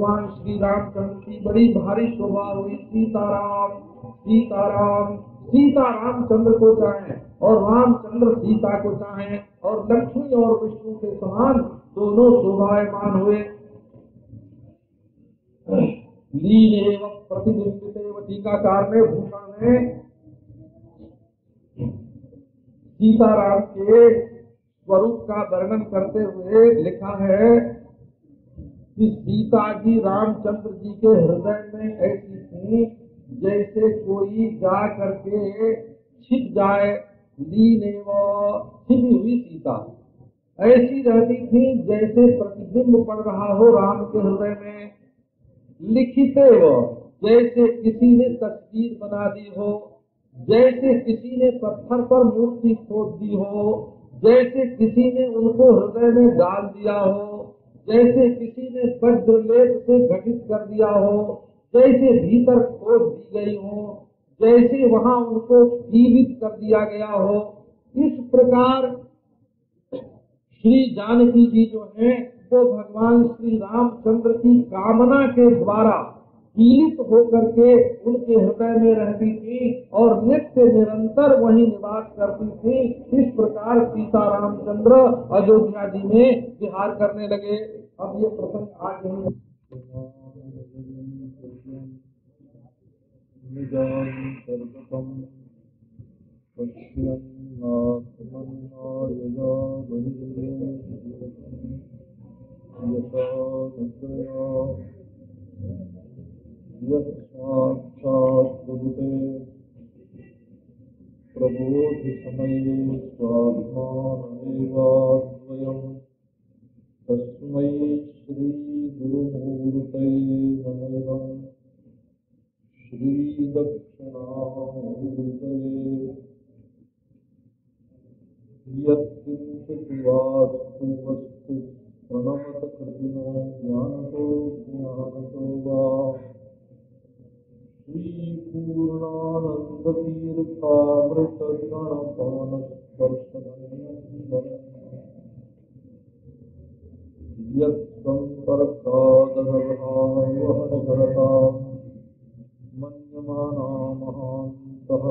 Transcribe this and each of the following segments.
भगवान श्री रामचंद्र की बड़ी भारी शोभा हुई। सीताराम सीताराम सीता रामचंद्र को चाहे और रामचंद्र सीता को चाहे और लक्ष्मी और विष्णु के समान दोनों शोभायमान हुए। लीन एवं प्रतिबिंबित टीकाकार ने भूषण में सीताराम के स्वरूप का वर्णन करते हुए लिखा है कि सीता जी रामचंद्र जी के हृदय में ऐसी थी, जैसे कोई जा करके छिप जाए, लीने छिपी हुई सीता। ऐसी रहती थी, जैसे प्रतिबिंब पड़ रहा हो राम के हृदय में। लिखित वो, जैसे किसी ने तस्वीर बना दी हो, जैसे किसी ने पत्थर पर मूर्ति खोद दी हो, जैसे किसी ने उनको हृदय में डाल दिया हो जैसे किसी ने वज्रलेप से घटित कर दिया हो, जैसे भीतर खोद दी गई हो, जैसे वहाँ उनको जीवित कर दिया गया हो, इस प्रकार श्री जानकी जी जो है, वो भगवान श्री रामचंद्र की कामना के द्वारा पीड़ित होकर के उनके हृदय में रहती थी और नित्य निरंतर वही निवास करती थी। इस प्रकार सीता रामचंद्र अयोध्या जी में विहार करने लगे। अब ये प्रसंग आज नहीं यक्षाक्षात्ते प्रबोधिसमये स्वात्मानमेवाद्वयम् तस्मै श्रीगुरुमूर्तये नमः। श्रीदक्षिणामूर्तये यत्किञ्चित् वास्तु वस्तु प्रणमत कृतिनो ज्ञानतो ज्ञानतो वा श्रीपूर्णानन्दतीर्थामृतगणपवनस्पर्शनन्दनम् यत्सम्पर्कादरभावहरताम् मन्यमाना महान्तः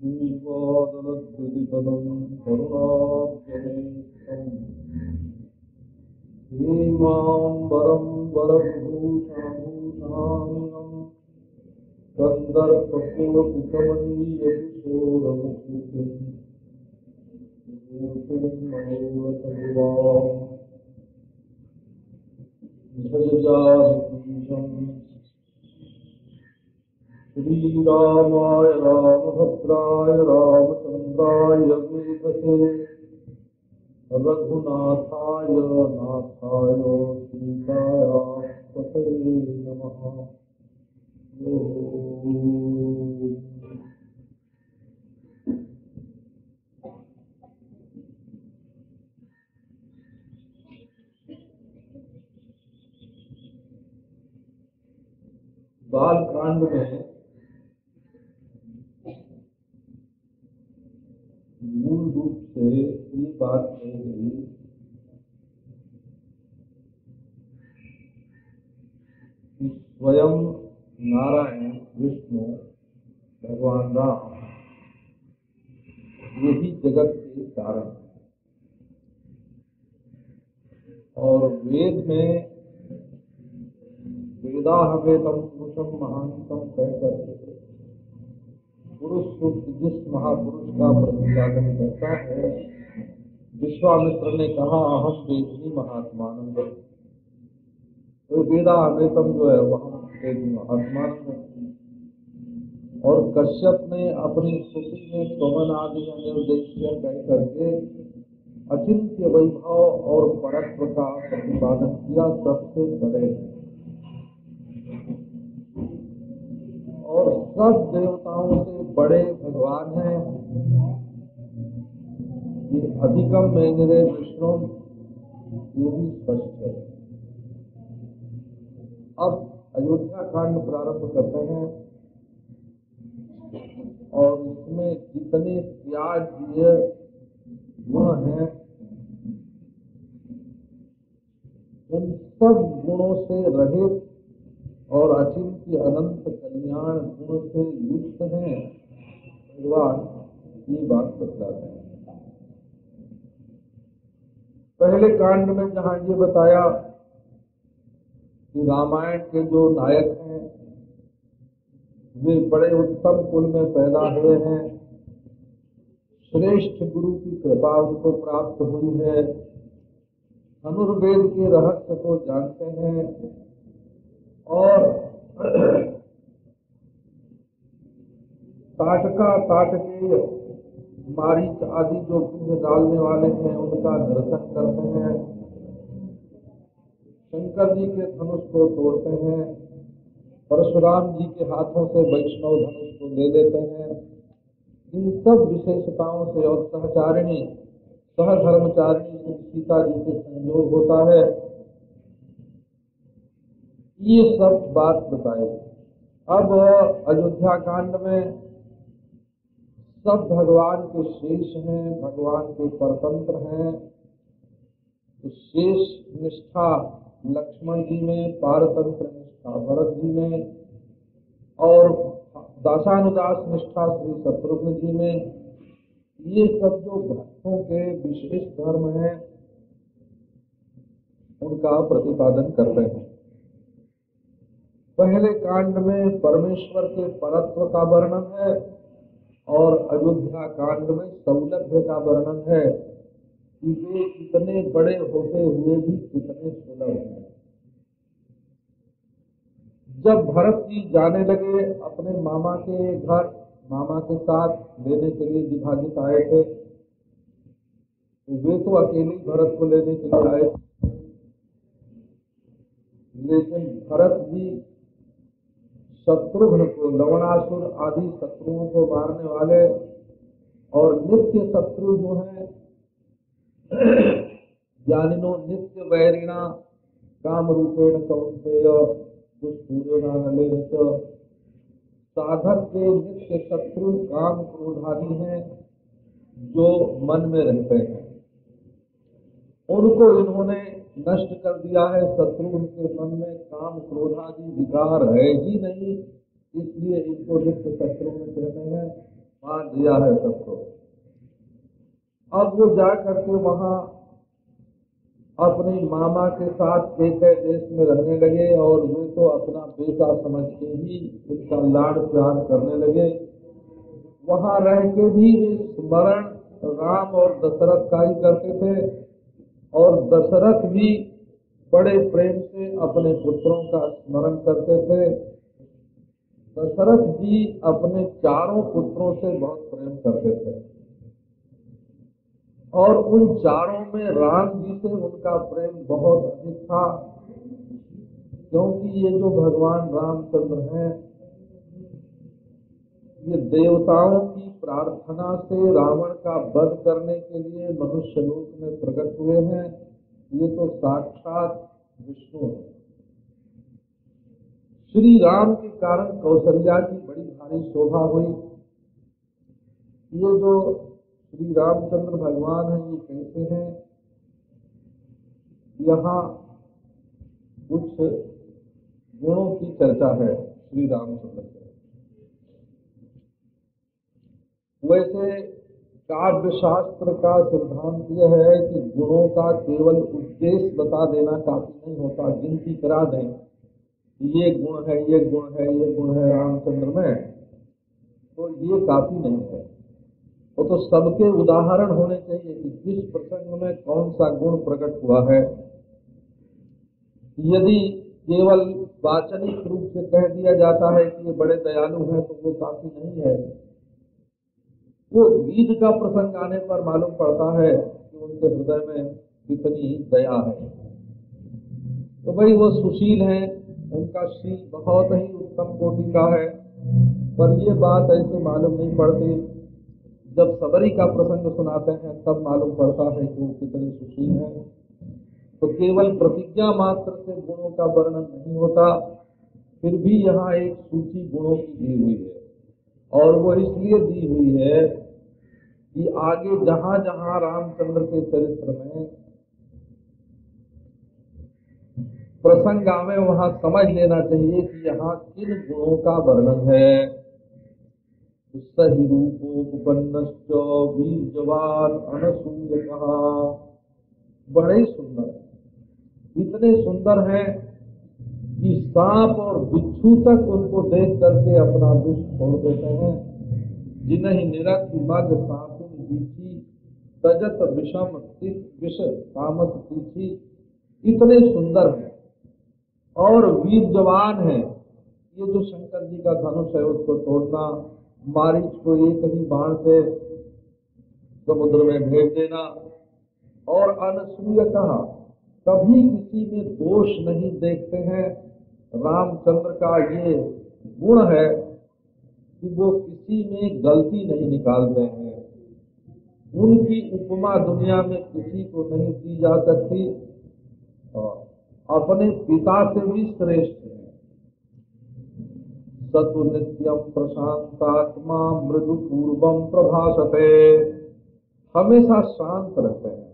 स्वान्तर्योनिप्रशान्तम् परिणति विधुरम् ब्रह्म पूर्णम् लभन्ते श्रीपादलद्युतिपदम् श्रीरामाय रामभद्राय रामचन्द्राय वेदसे रघुनाथाय नाथाय सीताय पतये नमः। बाल कांड में मूल रूप से ये बात कही कि स्वयं नारायण, विष्णु, भगवान राम, यही जगत के कारण। और वेद में वेदाहवेदम पुरुषम महानतम कहकर के पुरुष जिस महापुरुष का प्रतिपादन करता है, विश्वामित्र ने कहा अहम वेदनी महात्मानंद। तो वेदाहवेदम जो है, वह वेदनी महात्मानंद और कश्यप ने अपनी स्तुति में पवन आदि निर्देश कह करके अचिंत्य वैभव और परत्व का प्रतिपादन किया, सबसे बड़े। और सब देवताओं से बड़े भगवान हैं। ये अधिकम मेरे विष्णु, ये भी स्पष्ट है। अब अयोध्या कांड प्रारंभ करते हैं। और इसमें जितने त्याज्य गुण हैं, उन सब गुणों से रहित और अचिंत्य अनंत कल्याण गुण से युक्त हैं। भगवान ये बात बतलाते हैं। पहले कांड में जहाँ ये बताया कि रामायण के जो नायक हैं, वे बड़े उत्तम कुल में पैदा हुए हैं। श्रेष्ठ गुरु की कृपा उनको प्राप्त हुई है। धनुर्वेद के रहस्य को जानते हैं और ताटका ताटके मारीच आदि जो पिंड डालने वाले हैं, उनका दर्शन करते हैं। शंकर जी के धनुष को तोड़ते हैं, परशुराम जी के हाथों से वैष्णव धनुष को ले लेते हैं। इन सब विशेषताओं से और सहचारिणी, सहधर्मचारिणी श्री सीता जी से संयोग होता है। ये सब बात बताई। अब अयोध्या कांड में सब भगवान के शेष हैं, भगवान के परतंत्र हैं। तो शेष निष्ठा लक्ष्मण जी में, पारतंत्र निष्ठा भरत जी में, और दासानुदास निष्ठा श्री शत्रुघ्न जी में, ये सब जो भक्तों के विशेष धर्म हैं, उनका प्रतिपादन कर रहे हैं। पहले कांड में परमेश्वर के परत्व का वर्णन है और अयोध्या कांड में सौलभ्य का वर्णन है कि वे कितने बड़े होते हुए भी कितने सुलभ हैं। जब भरत जी जाने लगे अपने मामा के घर, मामा के साथ लेने के लिए विभाजित आए थे तो वे तो अकेले भरत को लेने के लिए आए थे। लेकिन भरत जी शत्रुघ्न को, लवणासुर आदि शत्रुओं को मारने वाले और नित्य शत्रु जो है, ज्ञानिनो, नित्य वैरिणा काम रूपेण कौंतेय दुष्पूरेणा साधक के नित्य शत्रु काम क्रोधादि हैं, जो मन में रहते हैं। उनको इन्होंने नष्ट कर दिया है शत्रु उनके मन में, काम क्रोधादि विकार है ही नहीं। इसलिए इनको नित्य शत्रु में कहते हैं, मान दिया है सबको। अब वो जा करके वहाँ अपने मामा के साथ एक देश में रहने लगे और वे तो अपना बेटा समझ के ही उनका लाड़ प्यार करने लगे। वहाँ रह के भी स्मरण, राम और दशरथ का ही करते थे। और दशरथ भी बड़े प्रेम से अपने पुत्रों का स्मरण करते थे। दशरथ जी अपने चारों पुत्रों से बहुत प्रेम करते थे। और उन चारों में राम जी से उनका प्रेम बहुत अधिक था, क्योंकि ये जो भगवान रामचंद्र हैं ये देवताओं की प्रार्थना से रावण का वध करने के लिए मनुष्य लोक में प्रकट हुए हैं, ये तो साक्षात विष्णु है। श्री राम के कारण कौशल्या की बड़ी भारी शोभा हुई। ये जो श्री रामचंद्र भगवान है, ये कैसे हैं? यहाँ कुछ गुणों की चर्चा है श्री रामचंद्र। वैसे काव्य शास्त्र का सिद्धांत यह है कि गुणों का केवल उद्देश्य बता देना काफ़ी नहीं होता, गिनती करा दें ये गुण है, ये गुण है, ये गुण है रामचंद्र में तो ये काफ़ी नहीं है। वो तो सबके उदाहरण होने चाहिए कि किस प्रसंग में कौन सा गुण प्रकट हुआ है। यदि केवल वाचनिक रूप से कह दिया जाता है कि ये बड़े दयालु हैं तो वो काफ़ी नहीं है। वो गीत का प्रसंग आने पर मालूम पड़ता है कि उनके हृदय में कितनी दया है। तो भाई, वो सुशील हैं, उनका शील बहुत ही उत्तम कोटि का है, पर ये बात ऐसे मालूम नहीं पड़ती। जब सबरी का प्रसंग सुनाते हैं, तब मालूम पड़ता है कि वो कितने सुशील हैं। तो केवल प्रतिज्ञा मात्र से गुणों का वर्णन नहीं होता, फिर भी यहाँ एक सूची गुणों की दी हुई है। और वो इसलिए दी हुई है कि आगे जहाँ जहाँ रामचंद्र के चरित्र में प्रसंग आवे, वहाँ समझ लेना चाहिए कि यहाँ किन गुणों का वर्णन है। सही रूपोपन्न वीर जवान अनसूय कहा बड़े सुंदर। इतने सुंदर हैं कि सांप और बिच्छू तक उनको देख करके अपना विष छोड़ देते हैं। जिन्हें निरत मग सांपिन बीछी तजत विषम विष तामस तीछी इतने सुंदर हैं और वीर जवान है। ये जो शंकर जी का धनुष है, उसको तोड़ना, मारिच को एक ही बाण से समुद्र में भेज देना। और अनसूय कहा, कभी किसी में दोष नहीं देखते हैं। रामचंद्र का ये गुण है कि वो किसी में गलती नहीं निकालते हैं। उनकी उपमा दुनिया में किसी को नहीं दी जा सकती। अपने पिता से भी श्रेष्ठ है। सतु नित्यम प्रशांतात्मा मृदु पूर्वम प्रभाषते हमेशा शांत रहते हैं।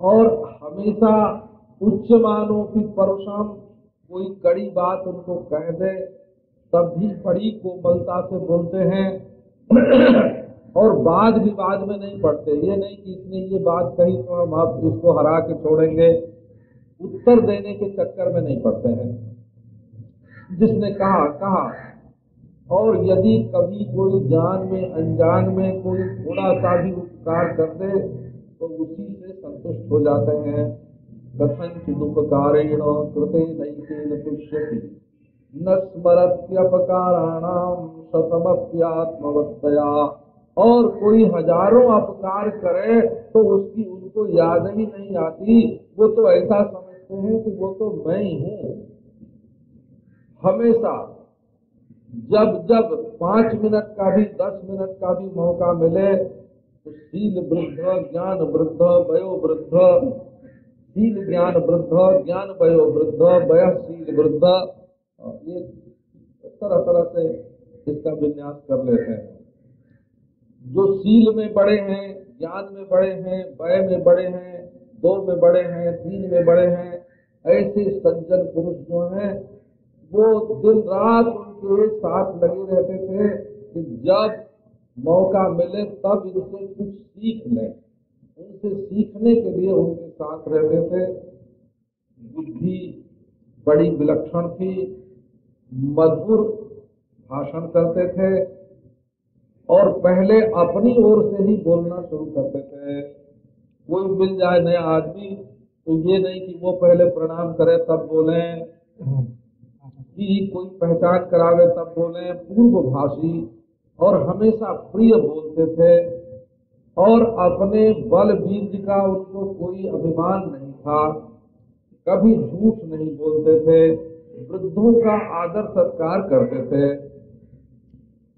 और हमेशा उच्च मानों की परुषम कोई कड़ी बात उनको कह दे, तब भी बड़ी कोमलता से बोलते हैं और वाद विवाद में नहीं पड़ते। ये नहीं कि इसने ये बात कही तो हम अब इसको हरा के छोड़ेंगे। उत्तर देने के चक्कर में नहीं पड़ते हैं। जिसने कहा कहा, और यदि कभी कोई जान में, अनजान में कोई थोड़ा सा भी उपकार कर दे तो उसी से संतुष्ट हो जाते हैं। कथंचिदुपकारेण कृते नैकेन तुष्यति। न स्मरत्यपकाराणाम शतमप्यात्मवत्तया और कोई हज़ारों अपकार करे तो उसकी उनको याद ही नहीं आती। वो तो ऐसा समझते हैं कि वो तो मैं ही हूँ। हमेशा, जब जब पाँच मिनट का भी, दस मिनट का भी मौका मिले तो शील वृद्ध, ज्ञान वृद्ध, वयो वृद्ध, शील ज्ञान वृद्ध, ज्ञान वयो वृद्ध वयशील वृद्ध ये तरह तरह से इसका विन्यास कर लेते हैं। जो शील में बड़े हैं ज्ञान में बड़े हैं वय में बड़े हैं, दो में बड़े हैं, तीन में बड़े हैं, ऐसे सज्जन पुरुष जो हैं, वो दिन रात उनके साथ लगे रहते थे कि जब मौका मिले तब इनसे कुछ सीख लें। उनसे सीखने के लिए उनके साथ रहते थे। बुद्धि बड़ी विलक्षण थी। मधुर भाषण करते थे और पहले अपनी ओर से ही बोलना शुरू करते थे। कोई मिल जाए नया आदमी तो ये नहीं कि वो पहले प्रणाम करे, तब बोले। कि कोई पहचान करावे, तब बोले। पूर्व भाषी और हमेशा प्रिय बोलते थे और अपने बल बीज का उनको कोई अभिमान नहीं था। कभी झूठ नहीं बोलते थे। वृद्धों का आदर सत्कार करते थे।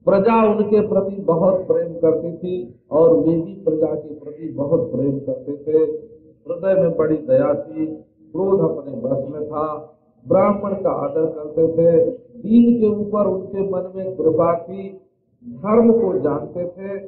प्रजा उनके प्रति बहुत प्रेम करती थी और वे भी प्रजा के प्रति बहुत प्रेम करते थे। हृदय में बड़ी दया थी, क्रोध अपने बस में था। ब्राह्मण का आदर करते थे, दीन के ऊपर उनके मन में कृपा थी, धर्म को जानते थे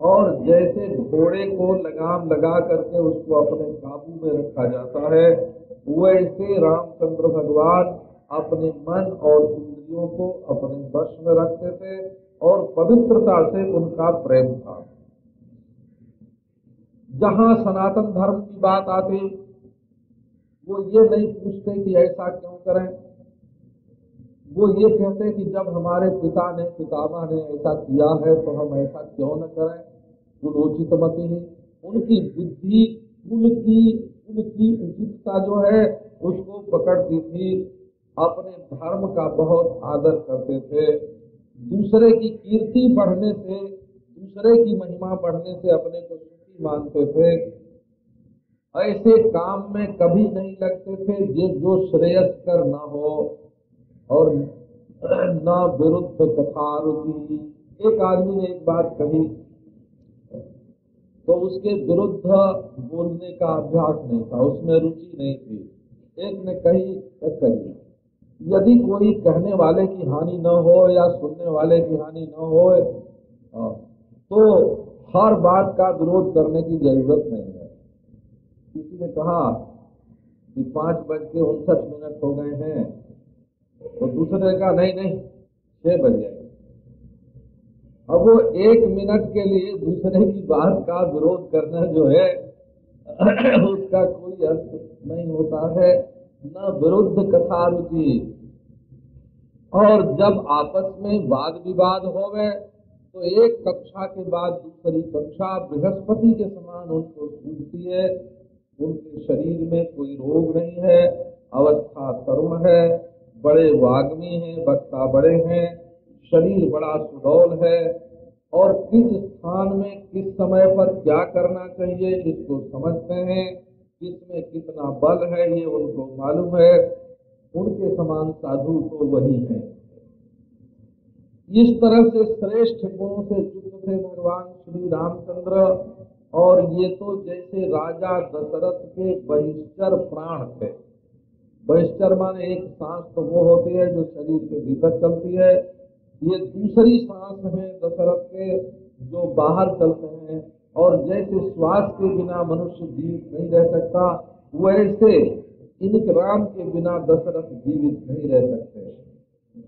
और जैसे घोड़े को लगाम लगा करके उसको अपने काबू में रखा जाता है वैसे रामचंद्र भगवान अपने मन और इंद्रियों को अपने वश में रखते थे और पवित्रता से उनका प्रेम था। जहाँ सनातन धर्म की बात आती, वो ये नहीं पूछते कि ऐसा क्यों करें। वो ये कहते कि जब हमारे पिता ने, पितामह ने ऐसा किया है तो हम ऐसा क्यों न करें? कुलोचित मति ही। उनकी बुद्धि, कुल की उनकी उचितता जो है, उसको पकड़ती थी। अपने धर्म का बहुत आदर करते थे। दूसरे की कीर्ति बढ़ने से, दूसरे की महिमा बढ़ने से अपने को सुखी मानते थे। ऐसे काम में कभी नहीं लगते थे जो जो श्रेयस्कर न हो और न विरुद्ध कथा रुचि एक आदमी ने एक बात कही तो उसके विरुद्ध बोलने का अभ्यास नहीं था उसमें रुचि नहीं थी। एक ने कही तो कही यदि कोई कहने वाले की हानि न हो या सुनने वाले की हानि न हो हाँ, तो हर बात का विरोध करने की ज़रूरत नहीं है। किसी ने कहा कि पाँच बज के उनसठ मिनट हो गए हैं तो दूसरे ने कहा नहीं नहीं छह बज गए अब वो एक मिनट के लिए दूसरे की बात का विरोध करना जो है, उसका कोई अर्थ नहीं होता है, न विरुद्ध कथा रुचि और जब आपस में वाद विवाद हो गए तो एक कक्षा के बाद दूसरी कक्षा बृहस्पति के समान उनको सूझती है। उनके शरीर में कोई रोग नहीं है, अवस्था तरुण है, बड़े वाग्मी हैं, वक्ता बड़े हैं। शरीर बड़ा सुडौल है और किस स्थान में किस समय पर क्या करना चाहिए इसको समझते हैं किसमें कितना बल है ये उनको मालूम है। उनके समान साधु तो वही है। इस तरह से श्रेष्ठ गुणों से युक्त थे भगवान श्री रामचंद्र, और ये तो जैसे राजा दशरथ के बहिष्टर प्राण थे। बहिष्टर माने एक सांस तो वो होती है जो शरीर के भीतर चलती है। ये दूसरी सांस है दशरथ के, जो बाहर चलते हैं, और जैसे श्वास के बिना मनुष्य जीवित नहीं रह सकता, वैसे इनके राम के बिना दशरथ जीवित नहीं रह सकते।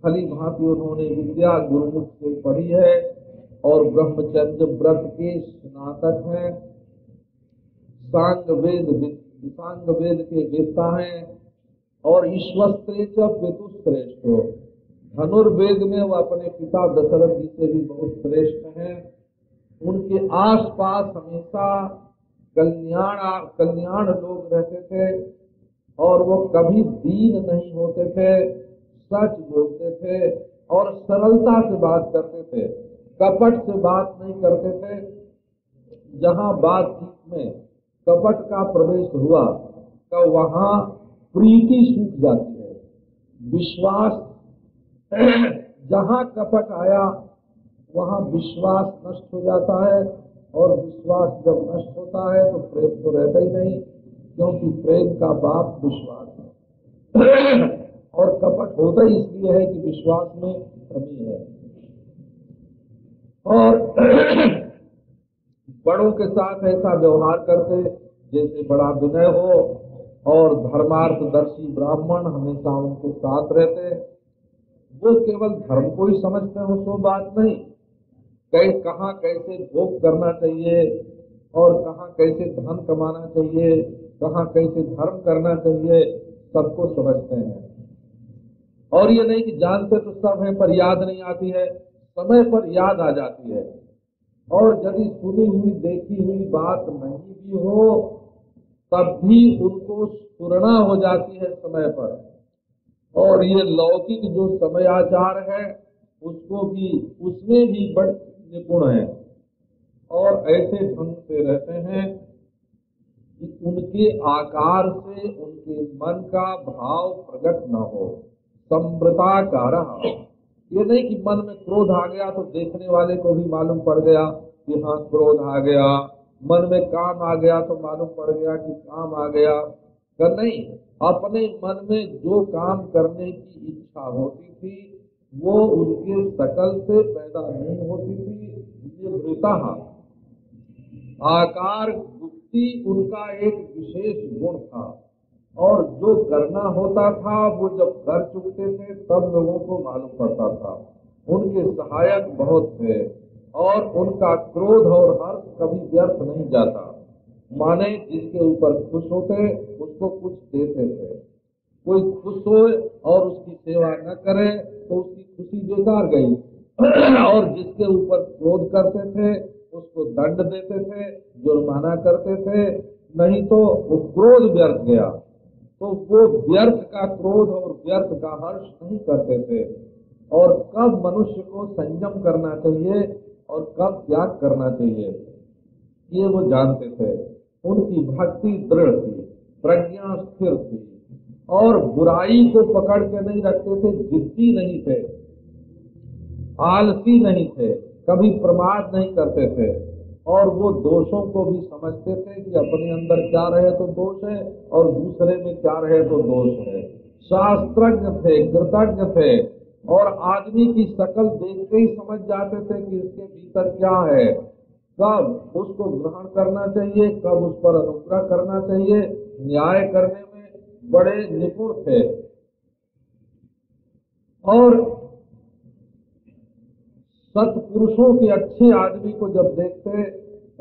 फली भांति उन्होंने विद्या गुरुमुख से पढ़ी है, और ब्रह्मचर्य व्रत के स्नातक हैं। सांग वेद सांग वेद के वेदता हैं, और ईश्वर श्रेष्ठ धनुर्वेद में वो अपने पिता दशरथ जी से भी बहुत श्रेष्ठ हैं। उनके आसपास हमेशा कल्याण कल्याण लोग रहते थे और वो कभी दीन नहीं होते थे, सच बोलते थे और सरलता से बात करते थे, कपट से बात नहीं करते थे। जहाँ बातचीत में कपट का प्रवेश हुआ तो वहाँ प्रीति सूख जाती है, विश्वास जहाँ कपट आया, वहाँ विश्वास नष्ट हो जाता है और विश्वास जब नष्ट होता है तो प्रेम तो रहता ही नहीं, क्योंकि प्रेम का बाप विश्वास है। और कपट होता ही इसलिए है कि विश्वास में कमी है। और बड़ों के साथ ऐसा व्यवहार करते, जैसे बड़ा विनय हो, और धर्मार्थदर्शी ब्राह्मण हमेशा उनके साथ रहते वो केवल धर्म को ही समझते हैं उसको बात नहीं। कहीं कहाँ कैसे भोग करना चाहिए और कहाँ कैसे धन कमाना चाहिए, कहाँ कैसे धर्म करना चाहिए, सबको समझते हैं। और ये नहीं कि जानते तो सब है, पर याद नहीं आती है, समय पर याद आ जाती है। और यदि सुनी हुई, देखी हुई बात नहीं भी हो, तब भी उनको सुरना हो जाती है समय पर। और ये लौकिक जो समय आचार है उसको भी उसमें भी बड़े निपुण है। और ऐसे ढंग से रहते हैं कि उनके आकार से उनके मन का भाव प्रकट न हो संव्रताकार ये नहीं कि मन में क्रोध आ गया तो देखने वाले को भी मालूम पड़ गया कि हाँ क्रोध आ गया। मन में काम आ गया तो मालूम पड़ गया कि काम आ गया। कर नहीं, अपने मन में जो काम करने की इच्छा होती थी, वो उनके सकल से पैदा नहीं होती थी, ये वृता। आकार गुप्ती उनका एक विशेष गुण था, और जो करना होता था, वो जब कर चुकते थे, तब लोगों को मालूम पड़ता था। उनके सहायक बहुत थे, और उनका क्रोध और हर्ष कभी व्यर्थ नहीं जाता। माने जिसके ऊपर खुश होते, उसको कुछ देते थे। कोई खुश हो और उसकी सेवा न करे तो उसकी खुशी बेकार गई। और जिसके ऊपर क्रोध करते थे, उसको दंड देते थे, जुर्माना करते थे। नहीं तो वो क्रोध व्यर्थ गया। तो वो व्यर्थ का क्रोध और व्यर्थ का हर्ष नहीं करते थे। और कब मनुष्य को संयम करना चाहिए और कब त्याग करना चाहिए, ये वो जानते थे। उनकी भक्ति दृढ़ थी, प्रज्ञा स्थिर थी, और बुराई को पकड़ के नहीं रखते थे, जिद्दी नहीं थे, आलसी नहीं थे, कभी प्रमाद नहीं करते थे, और वो दोषों को भी समझते थे कि अपने अंदर क्या रहे तो दोष है, और दूसरे में क्या रहे तो दोष है। शास्त्रज्ञ थे, कृतज्ञ थे, और आदमी की शकल देखते ही समझ जाते थे कि इसके भीतर क्या है। कब उसको ग्रहण करना चाहिए, कब उस पर अनुग्रह करना चाहिए, न्याय करने में बड़े निपुण थे। और सत्पुरुषों के अच्छे आदमी को जब देखते,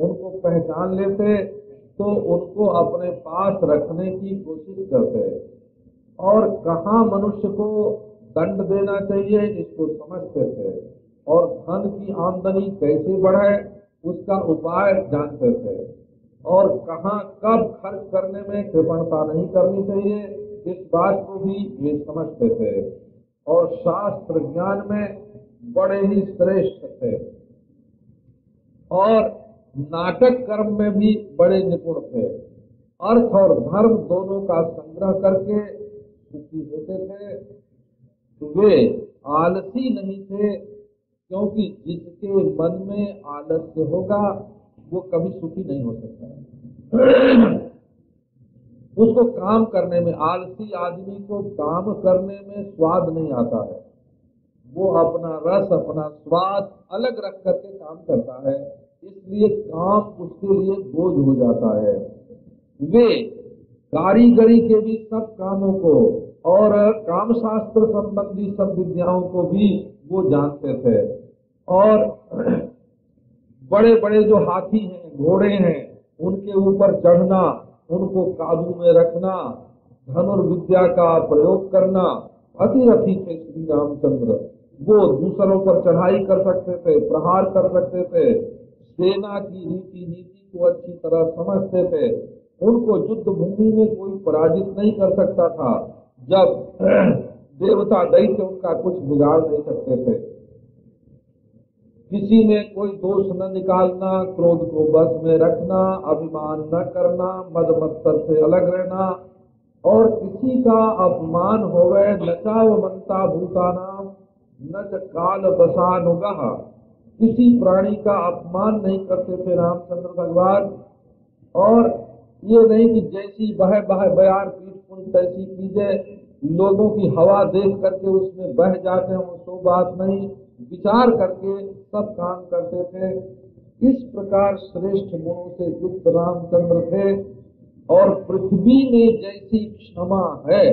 उनको पहचान लेते तो उनको अपने पास रखने की कोशिश करते। और कहा मनुष्य को दंड देना चाहिए, इसको समझते थे। और धन की आमदनी कैसे बढ़े उसका उपाय जानते थे। और कहा कब खर्च करने में कृपणता नहीं करनी चाहिए, इस बात को भी वे समझते थे। और शास्त्र ज्ञान में बड़े ही श्रेष्ठ थे। और नाटक कर्म में भी बड़े निपुण थे। अर्थ और धर्म दोनों का संग्रह करके सुखी होते थे। वे आलसी नहीं थे क्योंकि जिसके मन में आलस्य होगा, वो कभी सुखी नहीं हो सकता। उसको काम करने में, आलसी आदमी को काम करने में स्वाद नहीं आता है। वो अपना रस, अपना स्वाद अलग रख करके काम करता है। इसलिए काम उसके लिए बोझ हो जाता है। वे कारीगरी के भी सब कामों को और काम शास्त्र संबंधी सब विद्याओं को भी वो जानते थे। और बड़े बड़े जो हाथी हैं, घोड़े हैं, उनके ऊपर चढ़ना, उनको काबू में रखना, धनुर्विद्या का प्रयोग करना, अतिरथी थे श्री रामचंद्र। वो दूसरों पर चढ़ाई कर सकते थे, प्रहार कर सकते थे, सेना की रीति नीति को अच्छी तरह समझते थे। उनको युद्ध भूमि में कोई पराजित नहीं कर सकता था। जब देवता दैत्य उनका कुछ बिगाड़ नहीं सकते थे। किसी में कोई दोष न निकालना, क्रोध को बस में रखना, अभिमान न करना मद मत्सर से अलग रहना, और किसी का अपमान हो गए नचाव मनता भूताना न काल बसानुगह किसी प्राणी का अपमान नहीं करते थे रामचंद्र भगवान। और ये नहीं कि जैसी बह बह बयार पीठ पुण्य तैसी कीजिए लोगों की हवा देख करके उसमें बह जाते हैं तो बात नहीं, विचार करके सब काम करते थे। इस प्रकार श्रेष्ठ गुणों से युक्त रामचंद्र थे और पृथ्वी में जैसी क्षमा है,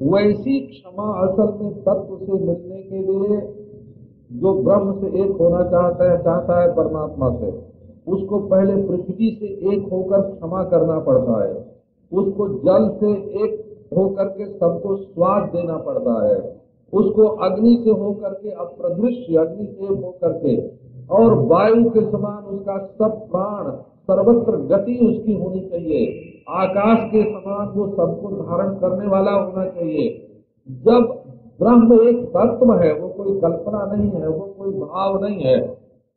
वैसी क्षमा असल में तत्व से मिलने के लिए जो ब्रह्म से एक होना चाहता है चाहता है परमात्मा से। उसको पहले पृथ्वी से एक होकर क्षमा करना पड़ता है। उसको जल से एक होकर के सबको स्वाद देना पड़ता है। उसको अग्नि से होकर के, अप्रदृश्य अग्नि से होकर के, और वायु के समान उसका सब प्राण, सर्वत्र गति उसकी होनी चाहिए। आकाश के समान वो सबको धारण करने वाला होना चाहिए। जब ब्रह्म एक तत्व है, वो कोई कल्पना नहीं है, वो कोई भाव नहीं है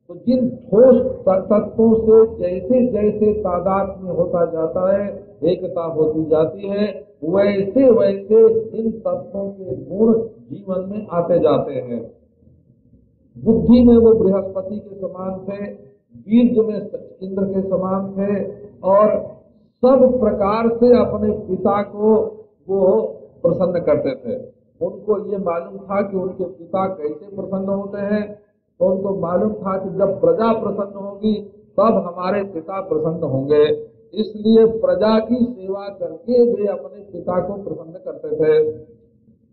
तो जिन ठोस तत्वों से जैसे जैसे तादाद में होता जाता है एकता होती जाती है, वैसे वैसे इन तत्वों के गुण जीवन में आते जाते हैं। बुद्धि में वो बृहस्पति के समान थे वीर में इंद्र के समान थे, और सब प्रकार से अपने पिता को वो प्रसन्न करते थे। उनको ये मालूम था कि उनके पिता कैसे प्रसन्न होते हैं तो उनको मालूम था कि जब प्रजा प्रसन्न होगी, तब हमारे पिता प्रसन्न होंगे। इसलिए प्रजा की सेवा करके वे अपने पिता को प्रसन्न करते थे।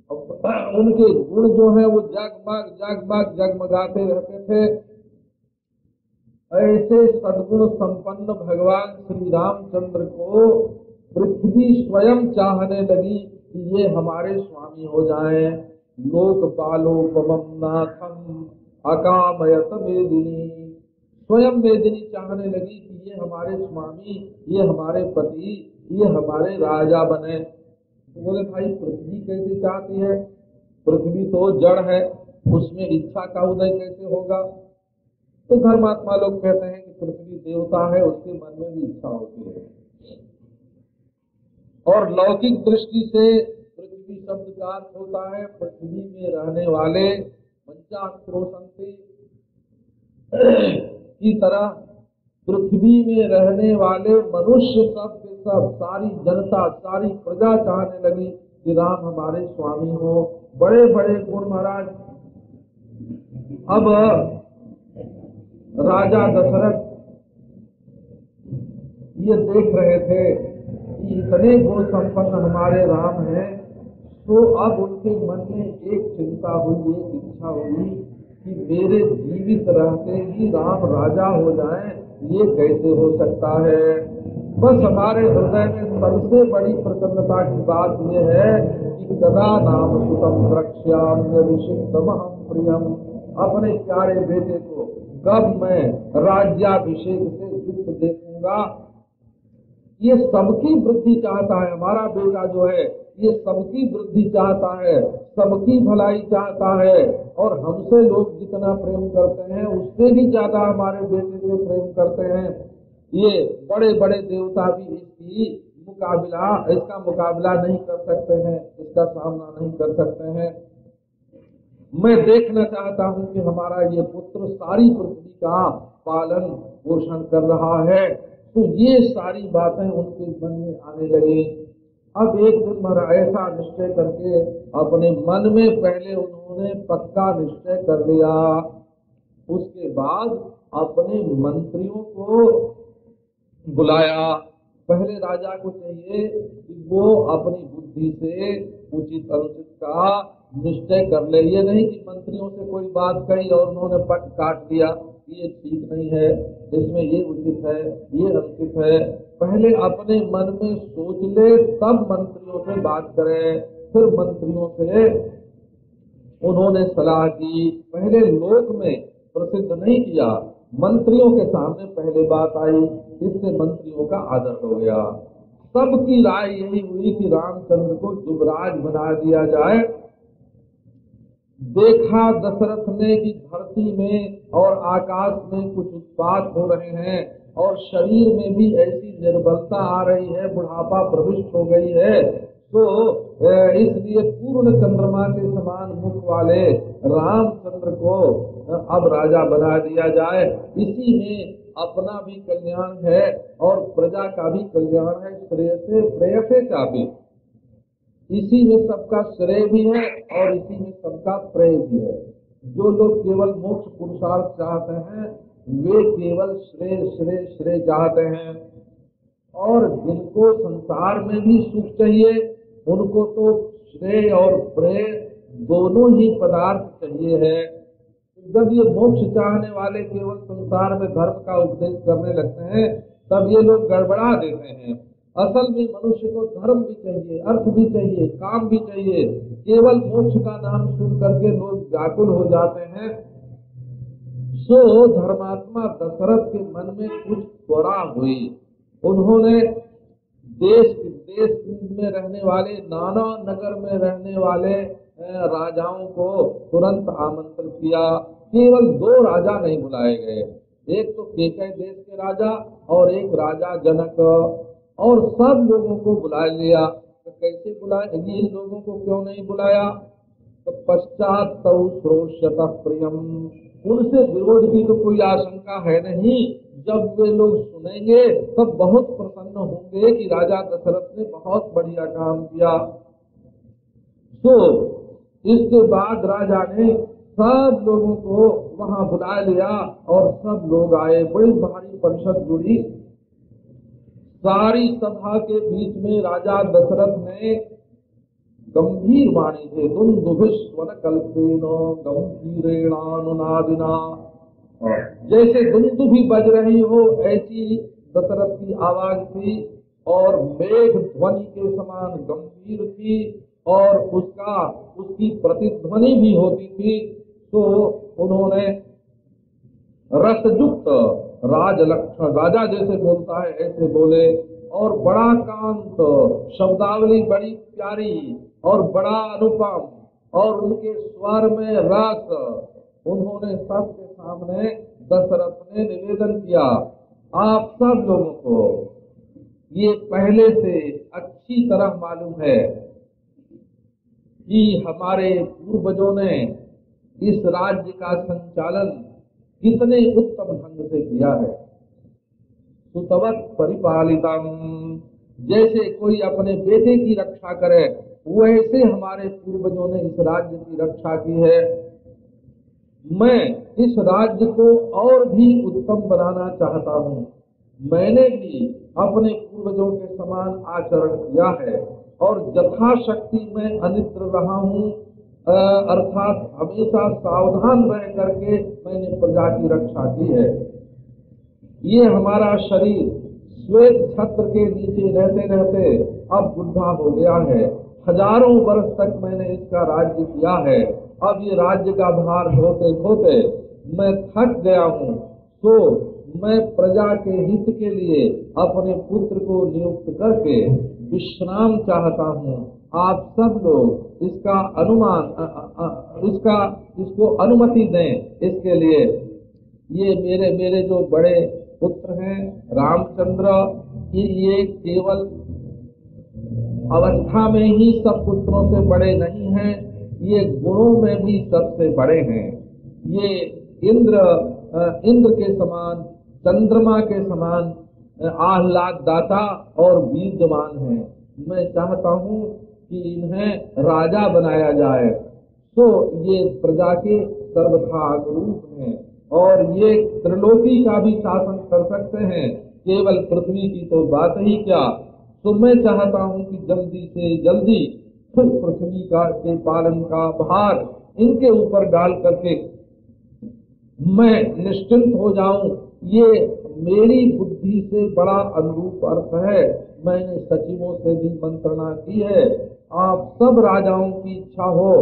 उनके गुण जो है, वो जगमग जगमग जगमगाते रहते थे। ऐसे सदगुण संपन्न भगवान श्री रामचंद्र को पृथ्वी स्वयं चाहने लगी कि ये हमारे स्वामी हो जाएँ। लोक पालो नाथम अकामयत मेदिनी। स्वयं मेदिनी चाहने लगी कि ये हमारे स्वामी, ये हमारे पति, ये हमारे राजा बने। तो बोले, भाई, पृथ्वी कैसे चाहती है? पृथ्वी तो जड़ है, उसमें इच्छा का उदय कैसे होगा? तो धर्मात्मा लोग कहते हैं कि पृथ्वी देवता है, उसके मन में भी इच्छा होती है। और लौकिक दृष्टि से पृथ्वी शब्द का अर्थ होता है, पृथ्वी में रहने वाले पंचाक्रोशंति की तरह पृथ्वी में रहने वाले मनुष्य सब के सब, सारी जनता, सारी प्रजा चाहने लगी कि राम हमारे स्वामी हो। बड़े बड़े गुण महाराज। अब राजा दशरथ ये देख रहे थे कि इतने गुण संपन्न हमारे राम हैं तो अब उनके मन में एक चिंता हुई, एक इच्छा हुई कि मेरे जीवित रहते ही राम राजा हो जाए, ये कैसे हो सकता है? बस हमारे हृदय में सबसे बड़ी प्रसन्नता की बात यह है कि कदा नाम सुतम रक्ष्याम्यभिषिक्तम प्रियम। अपने प्यारे बेटे को कब मैं राज्याभिषेक से युक्त देखूँगा ये सबकी वृद्धि चाहता है, हमारा बेटा जो है ये सबकी वृद्धि चाहता है, सबकी भलाई चाहता है और हमसे लोग जितना प्रेम करते हैं, उससे भी ज़्यादा हमारे बेटे से प्रेम करते हैं। ये बड़े बड़े देवता भी इसकी मुकाबला, इसका मुकाबला नहीं कर सकते हैं, इसका सामना नहीं कर सकते हैं। मैं देखना चाहता हूँ कि हमारा ये पुत्र सारी पृथ्वी का पालन पोषण कर रहा है। तो ये सारी बातें उनके मन में आने लगी। अब एक दिन मर ऐसा निश्चय करके अपने मन में पहले उन्होंने पक्का निश्चय कर लिया। उसके बाद अपने मंत्रियों को बुलाया। पहले राजा को चाहिए कि वो अपनी बुद्धि से उचित अनुचित का निश्चय कर ले। ये नहीं कि मंत्रियों से कोई बात कही और उन्होंने पट काट दिया ये ठीक नहीं है, इसमें ये उचित है, ये अनुचित है। पहले अपने मन में सोच ले, तब मंत्रियों से बात करें। फिर मंत्रियों से उन्होंने सलाह की। पहले लोक में प्रसिद्ध नहीं किया। मंत्रियों के सामने पहले बात आई, इससे मंत्रियों का आदर हो गया। सबकी राय यही हुई कि रामचंद्र को युवराज बना दिया जाए। देखा दशरथ ने कि धरती में और आकाश में कुछ उत्पात हो रहे हैं और शरीर में भी ऐसी निर्बलता आ रही है, बुढ़ापा प्रविष्ट हो गई है तो इसलिए पूर्ण चंद्रमा के समान मुख वाले रामचंद्र को अब राजा बना दिया जाए। इसी में अपना भी कल्याण है और प्रजा का भी कल्याण है श्रेय से प्रेयसे का भी। इसी में सबका श्रेय भी है और इसी में सबका प्रेय भी है। जो लोग केवल मोक्ष पुरुषार्थ चाहते हैं, वे केवल श्रेय श्रेय श्रेय चाहते हैं। और जिनको संसार में भी सुख चाहिए, उनको तो श्रेय और प्रेय दोनों ही पदार्थ चाहिए है। जब ये मोक्ष चाहने वाले केवल संसार में धर्म का उपदेश करने लगते हैं, तब ये लोग गड़बड़ा देते हैं। असल में मनुष्य को धर्म भी चाहिए, अर्थ भी चाहिए, काम भी चाहिए। केवल मोक्ष का नाम सुन करके लोग व्याकुल हो जाते हैं। सो धर्मात्मा दशरथ के मन में कुछ त्वरा हुई। उन्होंने देश देश में रहने वाले, नाना नगर में रहने वाले राजाओं को तुरंत आमंत्रित किया। केवल दो राजा नहीं बुलाए गए। एक तो केकय देश के राजा और एक राजा जनक। और सब लोगों को बुला लिया। तो कैसे बुलाया इन लोगों को क्यों नहीं बुलाया? तो पश्चात तो प्रियम। उनसे विरोध की तो कोई आशंका है नहीं। जब वे लोग सुनेंगे, तब बहुत प्रसन्न होंगे कि राजा दशरथ ने बहुत बढ़िया काम किया। तो इसके बाद राजा ने सब लोगों को वहाँ बुला लिया और सब लोग आए। बड़ी भारी परिषद जुड़ी। सारी सभा के बीच में राजा दशरथ ने गंभीर वाणी से दुंदुभिस्वन कल्पेनो गंभीरेणानुनादिना जैसे दुंदु भी बज रही हो ऐसी दशरथ की आवाज़ थी और मेघ ध्वनि के समान गंभीर थी और उसका उसकी प्रतिध्वनि भी होती थी तो उन्होंने रसयुक्त राज लक्षण राजा जैसे बोलता है, ऐसे बोले। और बड़ा कांत, शब्दावली बड़ी प्यारी और बड़ा अनुपम और उनके स्वर में रस। उन्होंने सबके सामने दशरथ ने निवेदन किया, आप सब लोगों को ये पहले से अच्छी तरह मालूम है कि हमारे पूर्वजों ने इस राज्य का संचालन कितने उत्तम ढंग से किया है। सुतवत परिपालितम। जैसे कोई अपने बेटे की रक्षा करे, वैसे हमारे पूर्वजों ने इस राज्य की रक्षा की है। मैं इस राज्य को और भी उत्तम बनाना चाहता हूँ। मैंने भी अपने पूर्वजों के समान आचरण किया है और यथाशक्ति में अनित्र रहा हूँ। अर्थात हमेशा सावधान रह करके मैंने प्रजा की रक्षा की है। ये हमारा शरीर श्वेत छत्र के नीचे रहते रहते अब बुढ़ा हो गया है। हज़ारों वर्ष तक मैंने इसका राज्य किया है। अब ये राज्य का भार ढोते ढोते मैं थक गया हूँ। तो मैं प्रजा के हित के लिए अपने पुत्र को नियुक्त करके विश्राम चाहता हूँ। आप सब लोग इसका अनुमान इसका, इसको अनुमति दें इसके लिए। ये मेरे मेरे जो बड़े पुत्र हैं, रामचंद्र ये केवल अवस्था में ही सब पुत्रों से बड़े नहीं हैं, ये गुणों में भी सबसे बड़े हैं। ये इंद्र इंद्र के समान, चंद्रमा के समान आह्लाद दाता और वीरजमान है। मैं चाहता हूँ कि इन्हें राजा बनाया जाए। तो ये प्रजा के सर्वथा रूप हैं और ये त्रिलोकी का भी शासन कर सकते हैं। केवल पृथ्वी की तो बात ही क्या? तो मैं चाहता हूँ कि जल्दी से जल्दी खुद पृथ्वी का के पालन का भार इनके ऊपर डाल करके मैं निश्चिंत हो जाऊँ। ये मेरी बुद्धि से बड़ा अनुरूप अर्थ है। मैंने सचिवों से भी मंत्रणा की है, आप सब राजाओं की इच्छा हो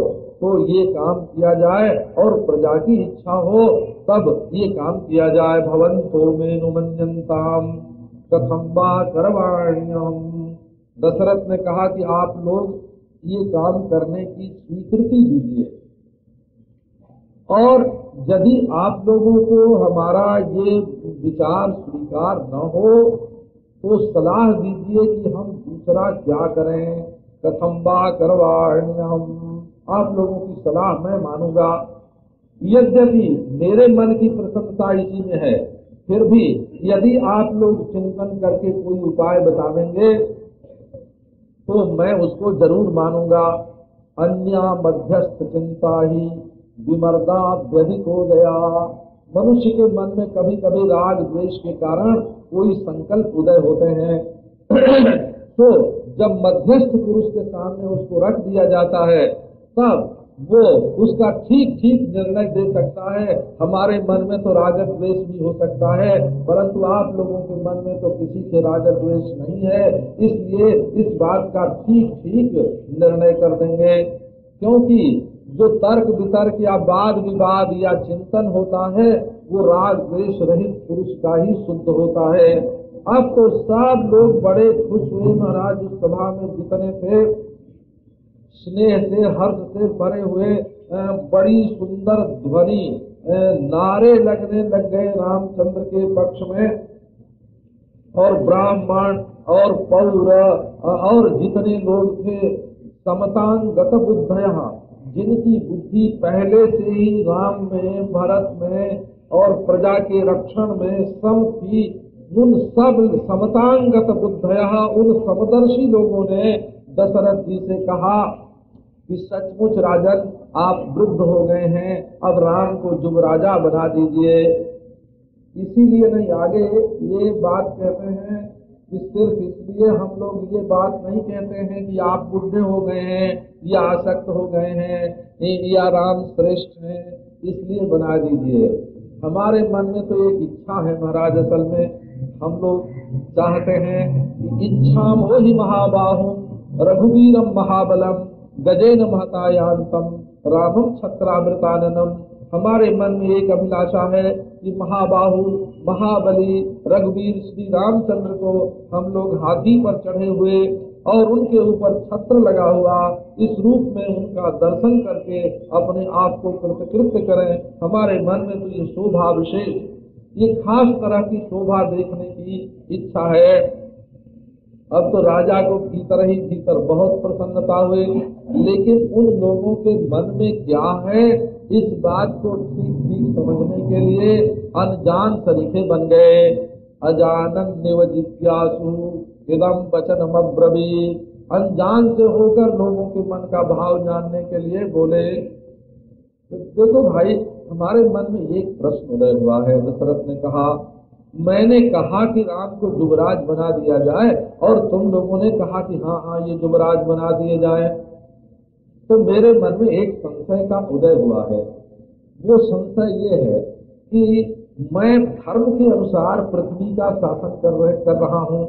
तो ये काम किया जाए और प्रजा की इच्छा हो तब ये काम किया जाए। भवन तो मेनुमंजनताम कथम करवाण्यम दशरथ ने कहा कि आप लोग ये काम करने की स्वीकृति दीजिए। और यदि आप लोगों को हमारा ये विचार स्वीकार न हो तो सलाह दीजिए कि हम दूसरा क्या करें। कथम्बा करवाण्यम। आप लोगों की सलाह मैं मानूँगा। यद्यपि मेरे मन की प्रसन्नता इसी में है, फिर भी यदि आप लोग चिंतन करके कोई उपाय बतावेंगे तो मैं उसको ज़रूर मानूँगा। अन्य मध्यस्थ चिंता ही विमर्दा व्यधिक हो गया मनुष्य के मन में कभी कभी राग द्वेष के कारण कोई संकल्प उदय होते हैं तो जब मध्यस्थ पुरुष के सामने उसको रख दिया जाता है, तब वो उसका ठीक ठीक निर्णय दे सकता है। हमारे मन में तो राजद द्वेष भी हो सकता है, परंतु आप लोगों के मन में तो किसी से राजद द्वेष नहीं है। इसलिए इस बात का ठीक ठीक निर्णय कर देंगे। क्योंकि जो तर्क वितर्क या वाद विवाद या चिंतन होता है वो राग द्वेष रहित पुरुष का ही शुद्ध होता है। अब तो सब लोग बड़े खुश हुए महाराज, उस सभा में जितने थे, स्नेह से, हर्ष से भरे हुए बड़ी सुंदर ध्वनि नारे लगने लग गए रामचंद्र के पक्ष में। और ब्राह्मण, और पौर और जितने लोग थे, समतांगत बुद्धया जिनकी बुद्धि पहले से ही राम में, भरत में और प्रजा के रक्षण में सम थी उन सब समतांगत बुद्धया, उन समदर्शी लोगों ने दशरथ जी से कहा कि सचमुच राजन, आप वृद्ध हो गए हैं, अब राम को जुगराजा बना दीजिए। इसीलिए नहीं, आगे ये बात कहते हैं कि सिर्फ़ इसलिए हम लोग ये बात नहीं कहते हैं कि आप बुढ़े हो गए हैं, या आसक्त हो गए हैं या राम श्रेष्ठ हैं, इसलिए बना दीजिए। हमारे मन में तो एक इच्छा है महाराज, असल में हम लोग चाहते हैं कि इच्छा हो ही महाबाहु, रघुवीरम महाबलम, गजेन महतायांतम रामम छत्रामृताननम। हमारे मन में एक अभिलाषा है कि महाबाहु, महाबली, रघुवीर श्री रामचंद्र को हम लोग हाथी पर चढ़े हुए और उनके ऊपर छत्र लगा हुआ, इस रूप में उनका दर्शन करके अपने आप को कृतकृत्य करें। हमारे मन में तो ये शोभा विशेष, ये खास तरह की शोभा देखने की इच्छा है। अब तो राजा को भीतर ही भीतर बहुत प्रसन्नता हुई, लेकिन उन लोगों के मन में क्या है? इस बात को ठीक ठीक समझने के लिए अनजान तरीके बन गए। अजानन निव जिज्ञासु। इदम वचन अब्रवी अनजान से होकर लोगों के मन का भाव जानने के लिए बोले तो देखो भाई, हमारे मन में एक प्रश्न उदय हुआ है। दशरथ ने कहा, मैंने कहा कि राम को युवराज बना दिया जाए और तुम लोगों ने कहा कि हाँ हाँ ये युवराज बना दिए जाए। तो मेरे मन में एक संशय का उदय हुआ है। वो संशय ये है कि मैं धर्म के अनुसार पृथ्वी का शासन कर रहा हूँ।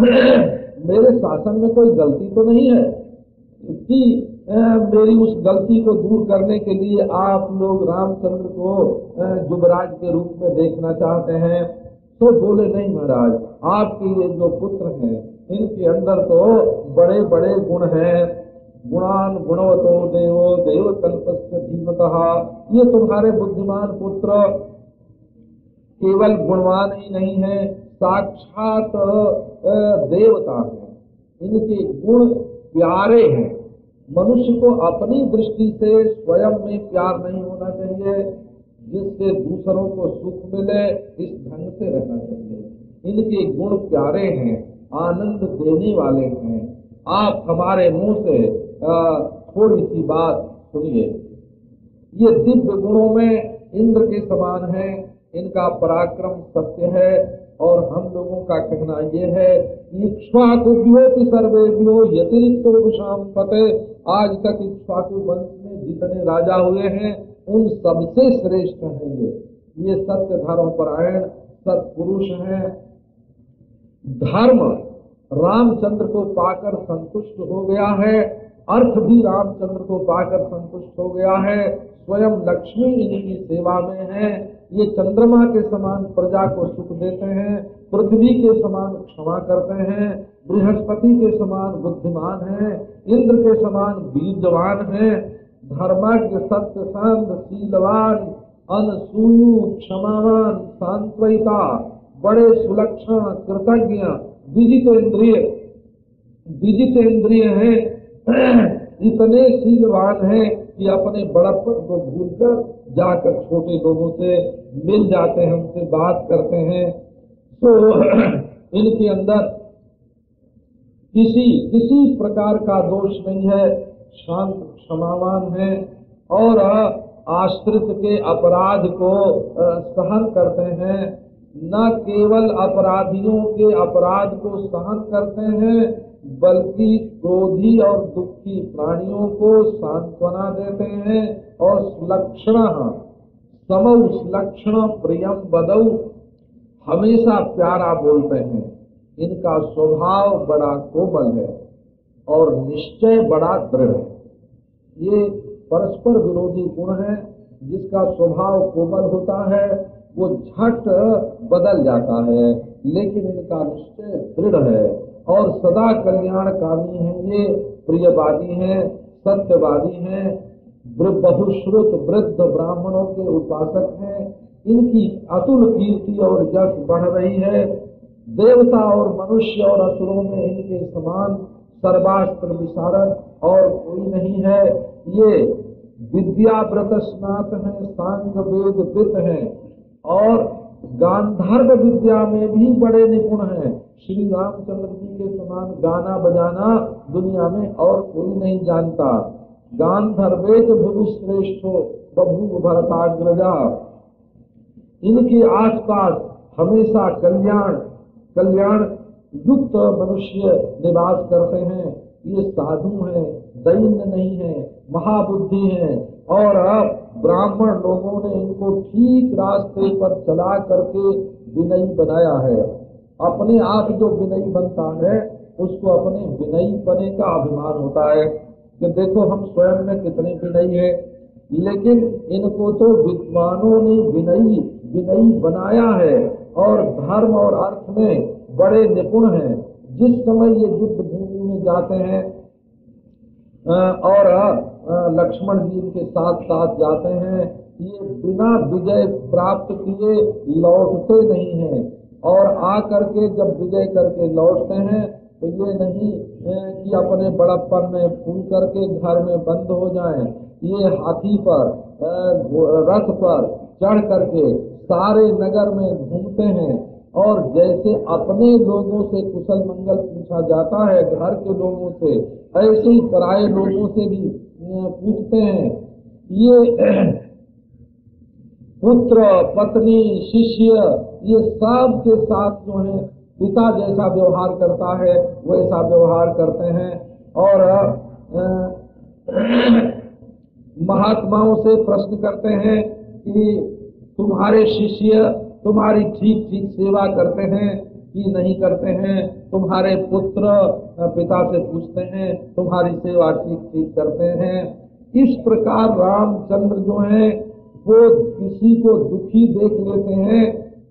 मेरे शासन में कोई गलती तो नहीं है? कि मेरी उस गलती को दूर करने के लिए आप लोग रामचंद्र को युवराज के रूप में देखना चाहते हैं? तो बोले, नहीं महाराज, आपके ये जो पुत्र हैं, इनके अंदर तो बड़े बड़े गुण हैं। गुणान गुणवतो देवो देव कल्पस्य ये तुम्हारे बुद्धिमान पुत्र केवल गुणवान ही नहीं है साक्षात देवता है। इनके गुण प्यारे हैं। मनुष्य को अपनी दृष्टि से स्वयं में प्यार नहीं होना चाहिए, जिससे दूसरों को सुख मिले, इस ढंग से रहना चाहिए। इनके गुण प्यारे हैं, आनंद देने वाले हैं। आप हमारे मुँह से थोड़ी सी बात सुनिए। ये दिव्य गुणों में इंद्र के समान है, इनका पराक्रम सत्य है और हम लोगों का कहना यह है इक्ष्वाकुभ्यो की सर्वेभ्यो यतिरिक्त विषाम पते आज तक इक्ष्वाकु वंश में जितने राजा हुए हैं, उन सबसे श्रेष्ठ हैं ये। ये सत्य धर्म परायण सत्पुरुष हैं। धर्म, रामचंद्र को पाकर संतुष्ट हो गया है। अर्थ भी रामचंद्र को पाकर संतुष्ट हो गया है। स्वयं लक्ष्मी इनकी सेवा में है। ये चंद्रमा के समान प्रजा को सुख देते हैं, पृथ्वी के समान क्षमा करते हैं, बृहस्पति के समान बुद्धिमान है, इंद्र के समान बीजवान हैं, धर्मज्ञ सत्य शांत शीलवान, अनसूयु, क्षमावान सांत्विता बड़े सुलक्षण, कृतज्ञ विजित इंद्रिय विजित इंद्रिय है, इतने शीलवान हैं कि अपने बड़प्पन को भूलकर जाकर छोटे लोगों से मिल जाते हैं, उनसे बात करते हैं। तो इनके अंदर किसी किसी प्रकार का दोष नहीं है। शांत, क्षमावान है और आश्रित के अपराध को सहन करते हैं। न केवल अपराधियों के अपराध को सहन करते हैं बल्कि क्रोधी और दुखी प्राणियों को सांत्वना देते हैं और लक्षण समौ लक्षण प्रियम बदऊ हमेशा प्यारा बोलते हैं। इनका स्वभाव बड़ा कोमल है और निश्चय बड़ा दृढ़ है। ये परस्पर विरोधी गुण है, जिसका स्वभाव कोमल होता है, वो झट बदल जाता है, लेकिन इनका निश्चय दृढ़ है। और सदा कल्याणकामी है ये, प्रियवादी हैं, सत्यवादी हैं बहुश्रुत वृद्ध ब्राह्मणों के उपासक हैं। इनकी अतुल कीर्ति और यश बढ़ रही है। देवता और मनुष्य और असुरों में इनके समान सर्वास्त्र विशारद और कोई नहीं है। ये विद्याव्रत स्नात है, सांग वेद वित है और गांधर्व विद्या में भी बड़े निपुण हैं। श्री रामचंद्र जी के समान गाना बजाना दुनिया में और कोई नहीं जानता। गांधर्वेच भूश्रेष्ठो बभू भरताग्रजा। इनके आसपास हमेशा कल्याण कल्याण युक्त मनुष्य निवास करते हैं। ये साधु हैं, दैन्य नहीं है, महाबुद्धि हैं। और अब ब्राह्मण लोगों ने इनको ठीक रास्ते पर चला करके विनयी बनाया है। अपने आप जो विनयी बनता है, उसको अपने विनयी बने का अभिमान होता है कि देखो हम स्वयं में कितने विनयी है। लेकिन इनको तो विद्वानों ने विनयी विनयी बनाया है और धर्म और अर्थ में बड़े निपुण हैं। जिस समय ये युद्ध भूमि में जाते हैं और लक्ष्मण जी के साथ साथ जाते हैं, ये बिना विजय प्राप्त किए लौटते नहीं हैं। और आ करके जब विजय करके लौटते हैं तो ये नहीं कि अपने बड़प्पन में फूल करके घर में बंद हो जाएँ। ये हाथी पर रथ पर चढ़ करके सारे नगर में घूमते हैं। और जैसे अपने लोगों से कुशल मंगल पूछा जाता है, घर के लोगों से, ऐसे ही पराये लोगों से भी पूछते हैं। ये पुत्र, पत्नी, शिष्य, ये सब के साथ जो है, पिता जैसा व्यवहार करता है, वैसा व्यवहार करते हैं। और महात्माओं से प्रश्न करते हैं कि तुम्हारे शिष्य तुम्हारी ठीक ठीक सेवा करते हैं कि नहीं करते हैं? तुम्हारे पुत्र पिता से पूछते हैं, तुम्हारी सेवा ठीक ठीक करते हैं। इस प्रकार रामचंद्र जो है वो किसी को दुखी देख लेते हैं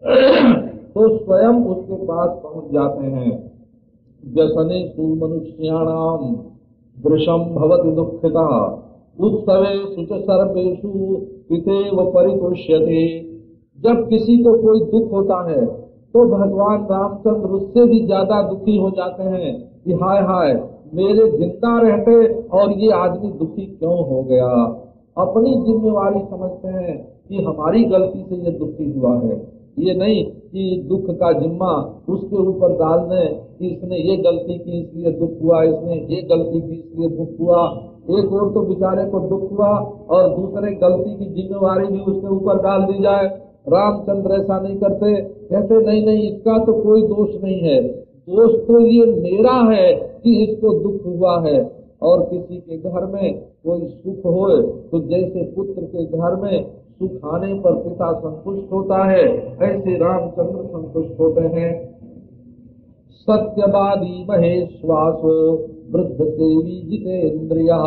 तो स्वयं उसके पास पहुँच जाते हैं। व्यसने मनुष्याणाम वृषम भवति दुखिता। उत्सवे सुच सर्वेशु पितेव परितुष्यते। जब किसी को कोई दुख होता है तो भगवान रामचंद्र उससे भी ज़्यादा दुखी हो जाते हैं कि हाय हाय, मेरे ज़िंदा रहते और ये आदमी दुखी क्यों हो गया? अपनी जिम्मेवारी समझते हैं कि हमारी गलती से ये दुखी हुआ है। ये नहीं कि दुख का जिम्मा उसके ऊपर डाल दें कि इसने ये गलती की, इसलिए दुख हुआ, इसने ये गलती की, इसलिए दुख हुआ। एक और तो बेचारे को दुख हुआ और दूसरे गलती की जिम्मेवारी भी उसके ऊपर डाल दी जाए। रामचंद्र ऐसा नहीं करते। कहते, नहीं नहीं, इसका तो कोई दोष नहीं है। दोष तो ये मेरा है कि इसको दुख हुआ है। और किसी के घर में कोई सुख हो तो जैसे पुत्र के घर में सुख आने पर पिता संतुष्ट होता है, ऐसे रामचंद्र संतुष्ट होते हैं। सत्यवादी महेश्वासो, वृद्ध सेवी जितेंद्रिया।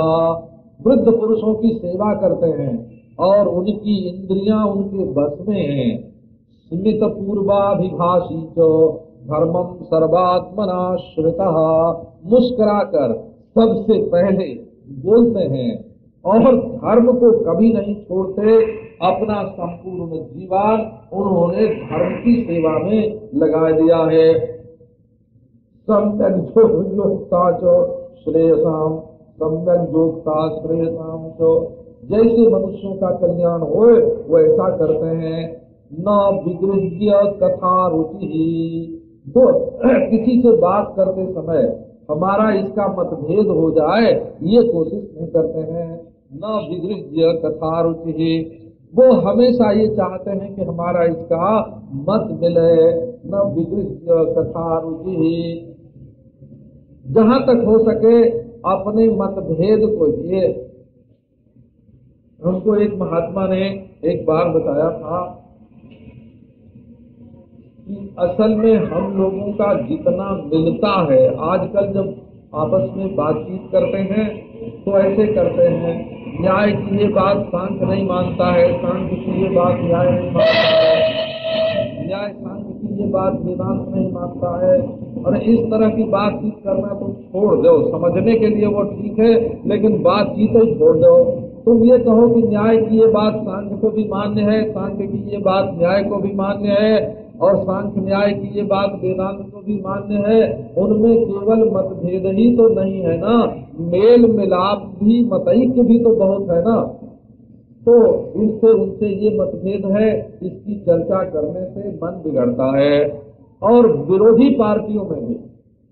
वृद्ध पुरुषों की सेवा करते हैं और उनकी इंद्रियाँ उनके बस में हैं। स्मित पूर्वाभिभाषी च धर्मम सर्वात्मनाश्रिता। मुस्कुराकर सबसे पहले बोलते हैं, और धर्म को कभी नहीं छोड़ते, अपना संपूर्ण जीवन उन्होंने धर्म की सेवा में लगा दिया है। चो जैसे मनुष्यों का कल्याण हो वो ऐसा करते हैं। न विगृह्य कथा रुचि ही। तो किसी से बात करते समय हमारा इसका मतभेद हो जाए, ये कोशिश नहीं करते हैं। न विगृह्य कथा रुचि वो हमेशा ये चाहते हैं कि हमारा इसका मत मिले। न विगृह्य कथा रुचि जहाँ तक हो सके अपने मतभेद को ये। हमको एक महात्मा ने एक बार बताया था कि असल में हम लोगों का जितना मिलता है, आजकल जब आपस में बातचीत करते हैं तो ऐसे करते हैं। न्याय की ये बात सांख्य नहीं मानता है सांख्य की ये बात न्याय नहीं मानता है। न्याय सांख्य की ये बात वेदांत नहीं मानता है। और इस तरह की बातचीत करना तुम छोड़ दो। समझने के लिए वो ठीक है, लेकिन बातचीत ही छोड़ दो। तुम ये कहो कि न्याय की ये बात सांख्य को भी मान्य है सांख्य की ये बात न्याय को भी मान्य है। और सांख्य न्याय की ये बात वेदांत को भी मान्य है, उनमें केवल मतभेद ही तो नहीं है ना? मेल मिलाप भी, मतैक्य भी तो बहुत है ना? तो इनसे उनसे ये मतभेद है, इसकी चर्चा करने से मन बिगड़ता है। और विरोधी पार्टियों में भी,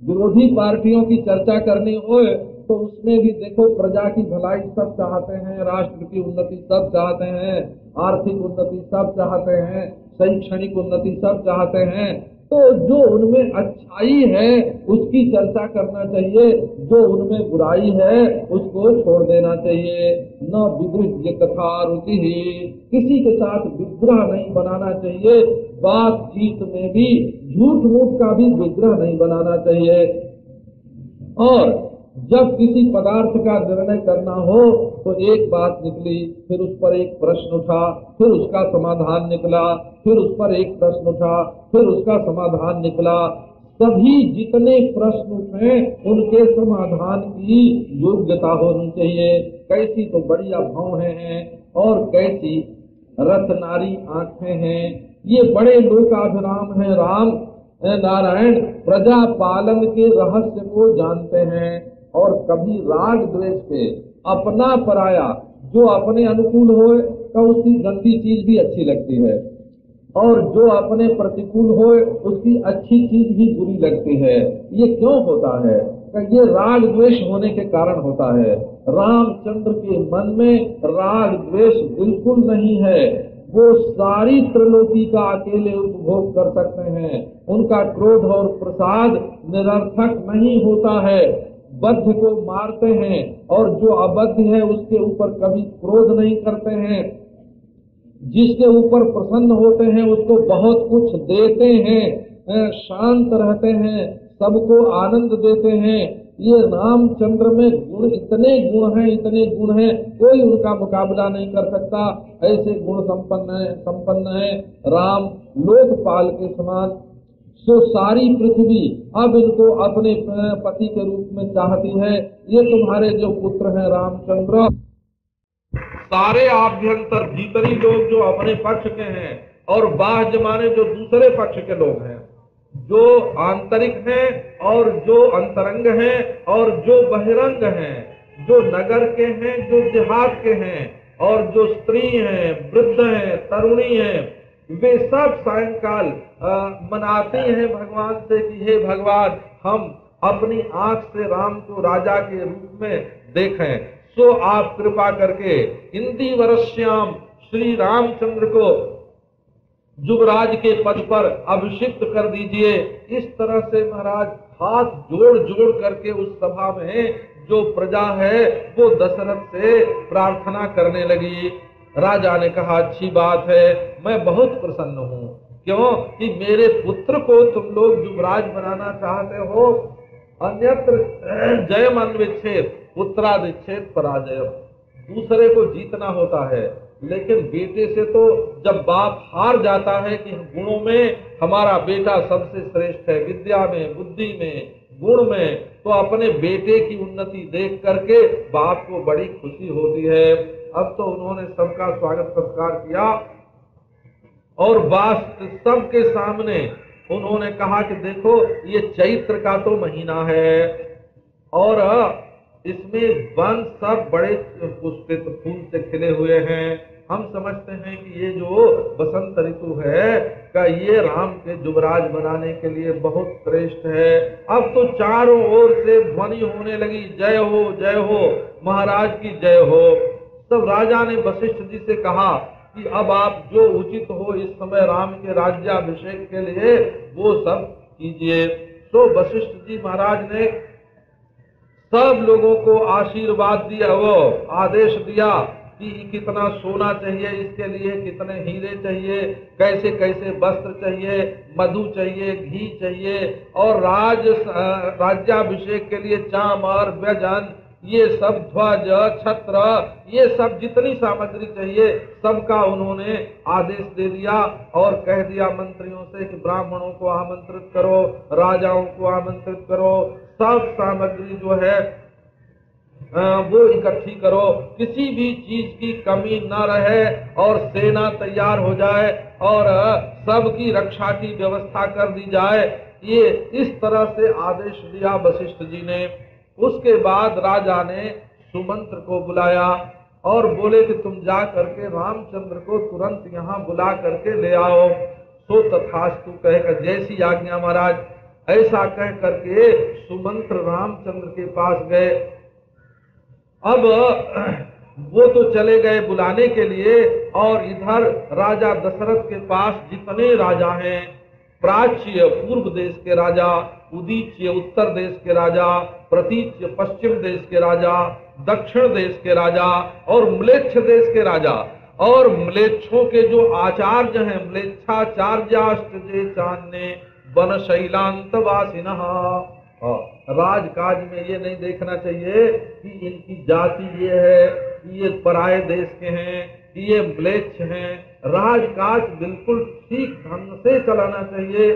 विरोधी पार्टियों की चर्चा करनी हो तो उसमें भी देखो, प्रजा की भलाई सब चाहते हैं, राष्ट्र की उन्नति सब चाहते हैं, आर्थिक उन्नति सब चाहते हैं। शैक्षणिक उन्नति सब चाहते हैं तो जो उनमें अच्छाई है, उसकी चर्चा करना चाहिए। जो उनमें बुराई है, उसको छोड़ देना चाहिए। न विद्रुह कथा रुचि ही। किसी के साथ विग्रह नहीं बनाना चाहिए। बातचीत में भी, झूठ मूठ का भी विग्रह नहीं बनाना चाहिए। और जब किसी पदार्थ का निर्णय करना हो तो एक बात निकली, फिर उस पर एक प्रश्न उठा, फिर उसका समाधान निकला, फिर उस पर एक प्रश्न उठा, फिर उसका समाधान निकला। सभी जितने प्रश्न उठे, उनके समाधान की योग्यता होनी चाहिए। कैसी तो बढ़िया भाव है और कैसी रथ नारी आँखें हैं। ये बड़े लोकाभिराम हैं, राम नारायण प्रजा पालन के रहस्य को जानते हैं और कभी राग द्वेष पे अपना पराया, जो अपने अनुकूल हो तो उसकी गंदी चीज़ भी अच्छी लगती है। और जो अपने प्रतिकूल हो उसकी अच्छी चीज़ भी बुरी लगती है। ये क्यों होता है? ये राग द्वेष होने के कारण होता है। रामचंद्र के मन में राग द्वेष बिल्कुल नहीं है। वो सारी त्रिलोकी का अकेले उपभोग कर सकते हैं। उनका क्रोध और प्रसाद निरर्थक नहीं होता है। बद्ध को मारते हैं और जो अबद्ध है उसके ऊपर कभी क्रोध नहीं करते हैं। जिसके ऊपर प्रसन्न होते हैं, उसको बहुत कुछ देते हैं शांत रहते हैं, सबको आनंद देते हैं। ये रामचंद्र में गुण, इतने गुण हैं, इतने गुण हैं, कोई उनका मुकाबला नहीं कर सकता। ऐसे गुण संपन्न है संपन्न है। राम लोकपाल के समान सो सारी पृथ्वी अब इनको अपने पति के रूप में चाहती है, ये तुम्हारे जो पुत्र हैं रामचंद्र। सारे आभ्यंतर भीतरी लोग जो अपने पक्ष के हैं और बाह जमाने जो दूसरे पक्ष के लोग हैं, जो आंतरिक हैं और जो अंतरंग हैं और जो बहिरंग हैं, जो नगर के हैं, जो देहात के हैं और जो स्त्री हैं, वृद्ध हैं, तरुणी हैं वे सब सायंकाल मनाते हैं भगवान से कि हे भगवान, हम अपनी आँख से राम को राजा के रूप में देखें। सो आप कृपा करके इंदी वर्ष्याम श्री रामचंद्र को युवराज के पद पर अभिषिक्त कर दीजिए। इस तरह से महाराज हाथ जोड़ जोड़ करके उस सभा में जो प्रजा है, वो दशरथ से प्रार्थना करने लगी। राजा ने कहा, अच्छी बात है, मैं बहुत प्रसन्न हूँ। क्यों? कि मेरे पुत्र को तुम लोग युवराज बनाना चाहते हो। अन्यत्र, जय मन विच्छेद उत्तराधिक्षेद पराजय। दूसरे को जीतना होता है, लेकिन बेटे से तो जब बाप हार जाता है कि गुणों में, हमारा बेटा सबसे श्रेष्ठ है, विद्या में, बुद्धि में, गुण में तो अपने बेटे की उन्नति देख करके बाप को बड़ी खुशी होती है। अब तो उन्होंने सबका स्वागत सत्कार किया और सबके सामने उन्होंने कहा कि देखो, ये चैत्र का तो महीना है और इसमें वन सब बड़े पुष्पित फूल से खिले हुए हैं। हम समझते हैं कि ये जो बसंत ऋतु है, का ये राम के युवराज बनाने के लिए बहुत श्रेष्ठ है। अब तो चारों ओर से ध्वनि होने लगी, जय हो जय हो, महाराज की जय हो। तब राजा ने वशिष्ठ जी से कहा कि अब आप जो उचित हो इस समय राम के राज्याभिषेक के लिए वो सब कीजिए। तो वशिष्ठ जी महाराज ने सब लोगों को आशीर्वाद दिया, वो आदेश दिया कि कितना सोना चाहिए, इसके लिए कितने हीरे चाहिए, कैसे कैसे वस्त्र चाहिए, मधु चाहिए, घी चाहिए और राज राज्याभिषेक के लिए चाम और व्यजन ये सब ध्वज, छत्र, ये सब जितनी सामग्री चाहिए, सबका उन्होंने आदेश दे दिया और कह दिया मंत्रियों से कि ब्राह्मणों को आमंत्रित करो, राजाओं को आमंत्रित करो, सब सामग्री जो है वो इकट्ठी करो। किसी भी चीज़ की कमी न रहे और सेना तैयार हो जाए और सबकी रक्षा की व्यवस्था कर दी जाए। ये इस तरह से आदेश दिया वशिष्ठ जी ने। उसके बाद राजा ने सुमंत्र को बुलाया और बोले कि तुम जा करके रामचंद्र को तुरंत यहाँ बुला करके ले आओ। सो तथास्तु कहेगा जैसी आज्ञा महाराज, ऐसा कह करके सुमंत्र रामचंद्र के पास गए। अब वो तो चले गए बुलाने के लिए और इधर राजा दशरथ के पास जितने राजा हैं, प्राच्य पूर्व देश के राजा उदीच्य उत्तर देश के राजा, प्रतीच्य पश्चिम देश के राजा, दक्षिण देश के राजा और म्लेच्छ देश के राजा। और म्लेच्छों के जो आचार्य हैं म्लेच्छाचार्याष्ट जे चान्ने वन शैलांत वासिना राजकाज में ये नहीं देखना चाहिए कि इनकी जाति ये है, कि ये पराये देश के हैं, कि ये म्लेच्छ हैं। राजकाज बिल्कुल ठीक ढंग से चलाना चाहिए।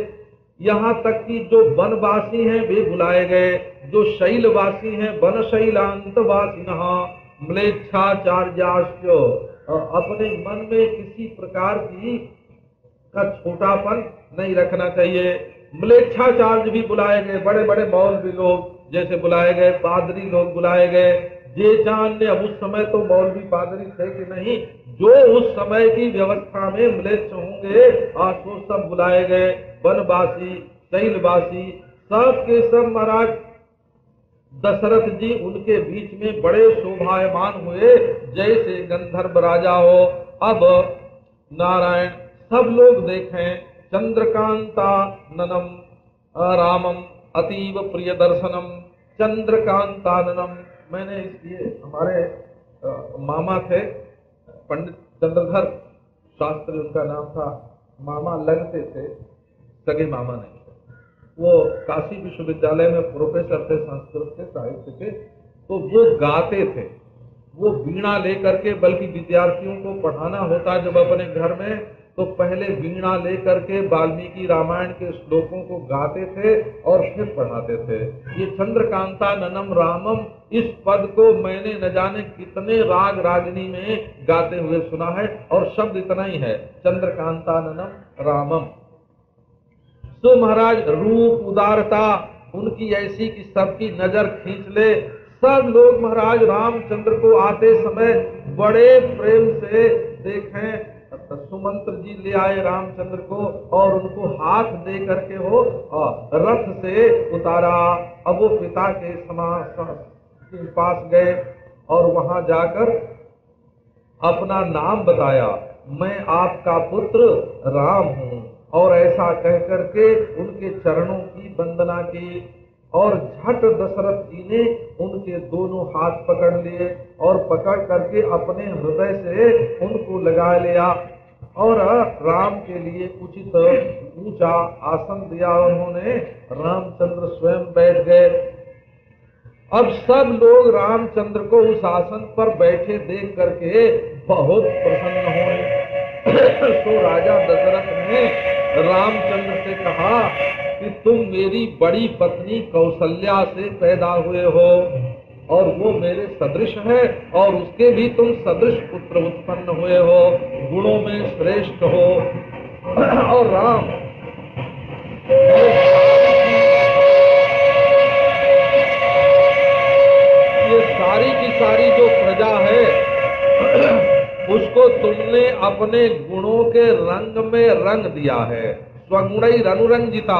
यहाँ तक कि जो वनवासी हैं वे बुलाए गए, जो शैलवासी हैं, वन शैलांतवासी म्लेच्छाचार्याश्च अपने मन में किसी प्रकार की का छोटापन नहीं रखना चाहिए। म्लेच्छाचार्य भी बुलाए गए बड़े बड़े मौल भी लोग जैसे बुलाए गए पादरी लोग बुलाए गए ये जानने अब उस समय तो मौलवी पादरी थे कि नहीं, जो उस समय की व्यवस्था में म्लेच्छ होंगे आज वो सब बुलाए गए, वनवासी, शैलवासी, सब के सब महाराज, दशरथ जी उनके बीच में बड़े शोभायमान हुए, जैसे गंधर्व राजा हो। अब नारायण सब लोग देखें, चंद्रकांता ननम, रामम, अतीव प्रिय दर्शनम चंद्रकांताननम मैंने इसलिए हमारे मामा थे, पंडित चंद्रधर शास्त्री, उनका नाम था मामा लगते थे, सगे मामा नहीं वो काशी विश्वविद्यालय में प्रोफेसर थे, संस्कृत के, साहित्य के तो वो गाते थे। वो वीणा लेकर के, बल्कि विद्यार्थियों को पढ़ाना होता जब अपने घर में तो पहले वीणा लेकर के वाल्मीकि रामायण के श्लोकों को गाते थे और फिर पढ़ाते थे। ये चंद्रकांता ननम रामम, इस पद को मैंने न जाने कितने राग रागनी में गाते हुए सुना है और शब्द इतना ही है, चंद्रकांता ननम रामम। तो महाराज, रूप, उदारता, उनकी ऐसी कि सबकी नज़र खींच ले। सब लोग महाराज, रामचंद्र को आते समय बड़े प्रेम से देखें। सुमंत्र जी ले आए रामचंद्र को और उनको हाथ दे करके और रथ से उतारा। अब वो पिता के समा के पास गए और वहाँ जाकर अपना नाम बताया, मैं आपका पुत्र राम हूँ। और ऐसा कह करके उनके चरणों की वंदना की। और झट दशरथ जी ने उनके दोनों हाथ पकड़ लिए और पकड़ करके अपने हृदय से उनको लगा लिया और राम के लिए उचित ऊँचा आसन दिया उन्होंने। रामचंद्र स्वयं बैठ गए। अब सब लोग रामचंद्र को उस आसन पर बैठे देख करके बहुत प्रसन्न हुए। तो राजा दशरथ ने रामचंद्र से कहा कि तुम मेरी बड़ी पत्नी कौशल्या से पैदा हुए हो और वो मेरे सदृश है और उसके भी तुम सदृश पुत्र उत्पन्न हुए हो, गुणों में श्रेष्ठ हो। और राम, ये सारी की सारी जो प्रजा है, उसको तुमने अपने गुणों के रंग में रंग दिया है। स्वगुण अनुरंजिता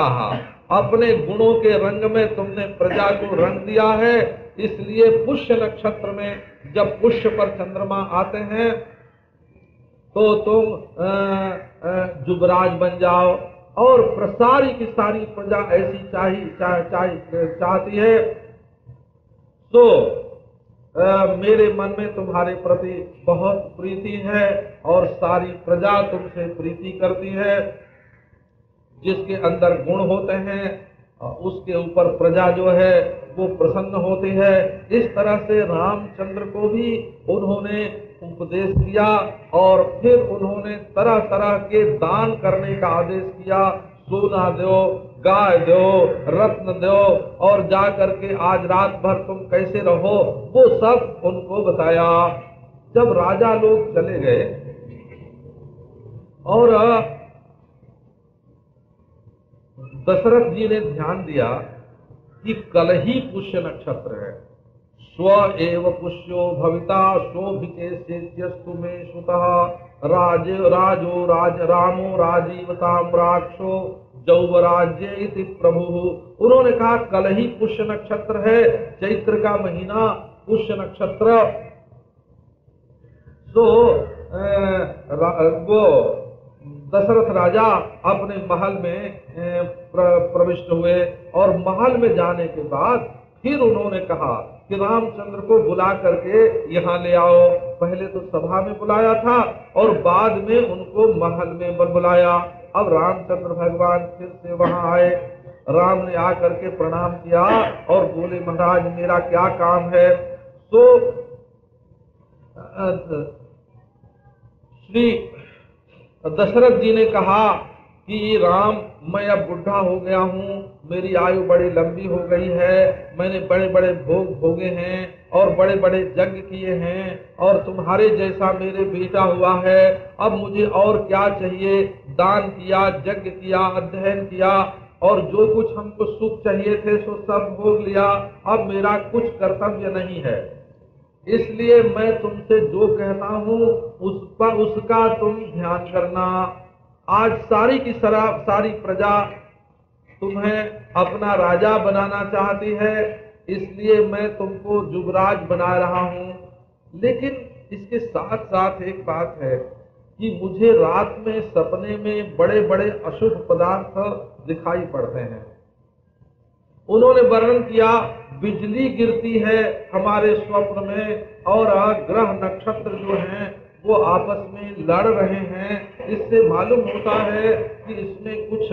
अपने गुणों के रंग में तुमने प्रजा को रंग दिया है। इसलिए पुष्य नक्षत्र में जब पुष्य पर चंद्रमा आते हैं तो तुम युवराज बन जाओ और प्रसारी की सारी प्रजा ऐसी चाही चाह, चाह, चाहती है। तो अ, मेरे मन में तुम्हारे प्रति बहुत प्रीति है और सारी प्रजा तुमसे प्रीति करती है। जिसके अंदर गुण होते हैं, उसके ऊपर प्रजा जो है, वो प्रसन्न होती है। इस तरह से रामचंद्र को भी उन्होंने उपदेश किया और फिर उन्होंने तरह तरह के दान करने का आदेश किया। सोना दो, गाय दो, रत्न दो और जा करके आज रात भर तुम कैसे रहो, वो सब उनको बताया। जब राजा लोग चले गए और दशरथ जी ने ध्यान दिया कि कल ही पुष्य नक्षत्र है। स्व एव पुष्यो भविता शोभितेस्तु में सुतः। राज, राजो, राज, रामो राजीवताम राक्षो जौवराज्य प्रभु। उन्होंने कहा, कल ही पुष्य नक्षत्र है, चैत्र का महीना, पुष्य नक्षत्र। तो वो दशरथ राजा अपने महल में प्रविष्ट हुए और महल में जाने के बाद फिर उन्होंने कहा कि रामचंद्र को बुला करके यहाँ ले आओ। पहले तो सभा में बुलाया था और बाद में उनको महल में बुलाया। अब रामचंद्र भगवान फिर से वहाँ आए। राम ने आकर के प्रणाम किया और बोले महाराज मेरा क्या काम है? तो अ, श्री दशरथ जी ने कहा कि राम, मैं अब बुढ़ा हो गया हूँ, मेरी आयु बड़ी लंबी हो गई है, मैंने बड़े बड़े भोग भोगे हैं और बड़े बड़े यज्ञ किए हैं और तुम्हारे जैसा मेरे बेटा हुआ है, अब मुझे और क्या चाहिए? दान किया, यज्ञ किया, अध्ययन किया और जो कुछ हमको सुख चाहिए थे सो सब भोग लिया, अब मेरा कुछ कर्तव्य नहीं है। इसलिए मैं तुमसे जो कहता हूँ उस पर उसका तुम ध्यान करना। आज सारी की सरा, सारी प्रजा तुम्हें अपना राजा बनाना चाहती है इसलिए मैं तुमको युवराज बना रहा हूँ। लेकिन इसके साथ साथ एक बात है कि मुझे रात में सपने में बड़े बड़े अशुभ पदार्थ दिखाई पड़ते हैं। उन्होंने वर्णन किया, बिजली गिरती है हमारे स्वप्न में और ग्रह नक्षत्र जो हैं, वो आपस में लड़ रहे हैं। इससे मालूम होता है कि इसमें कुछ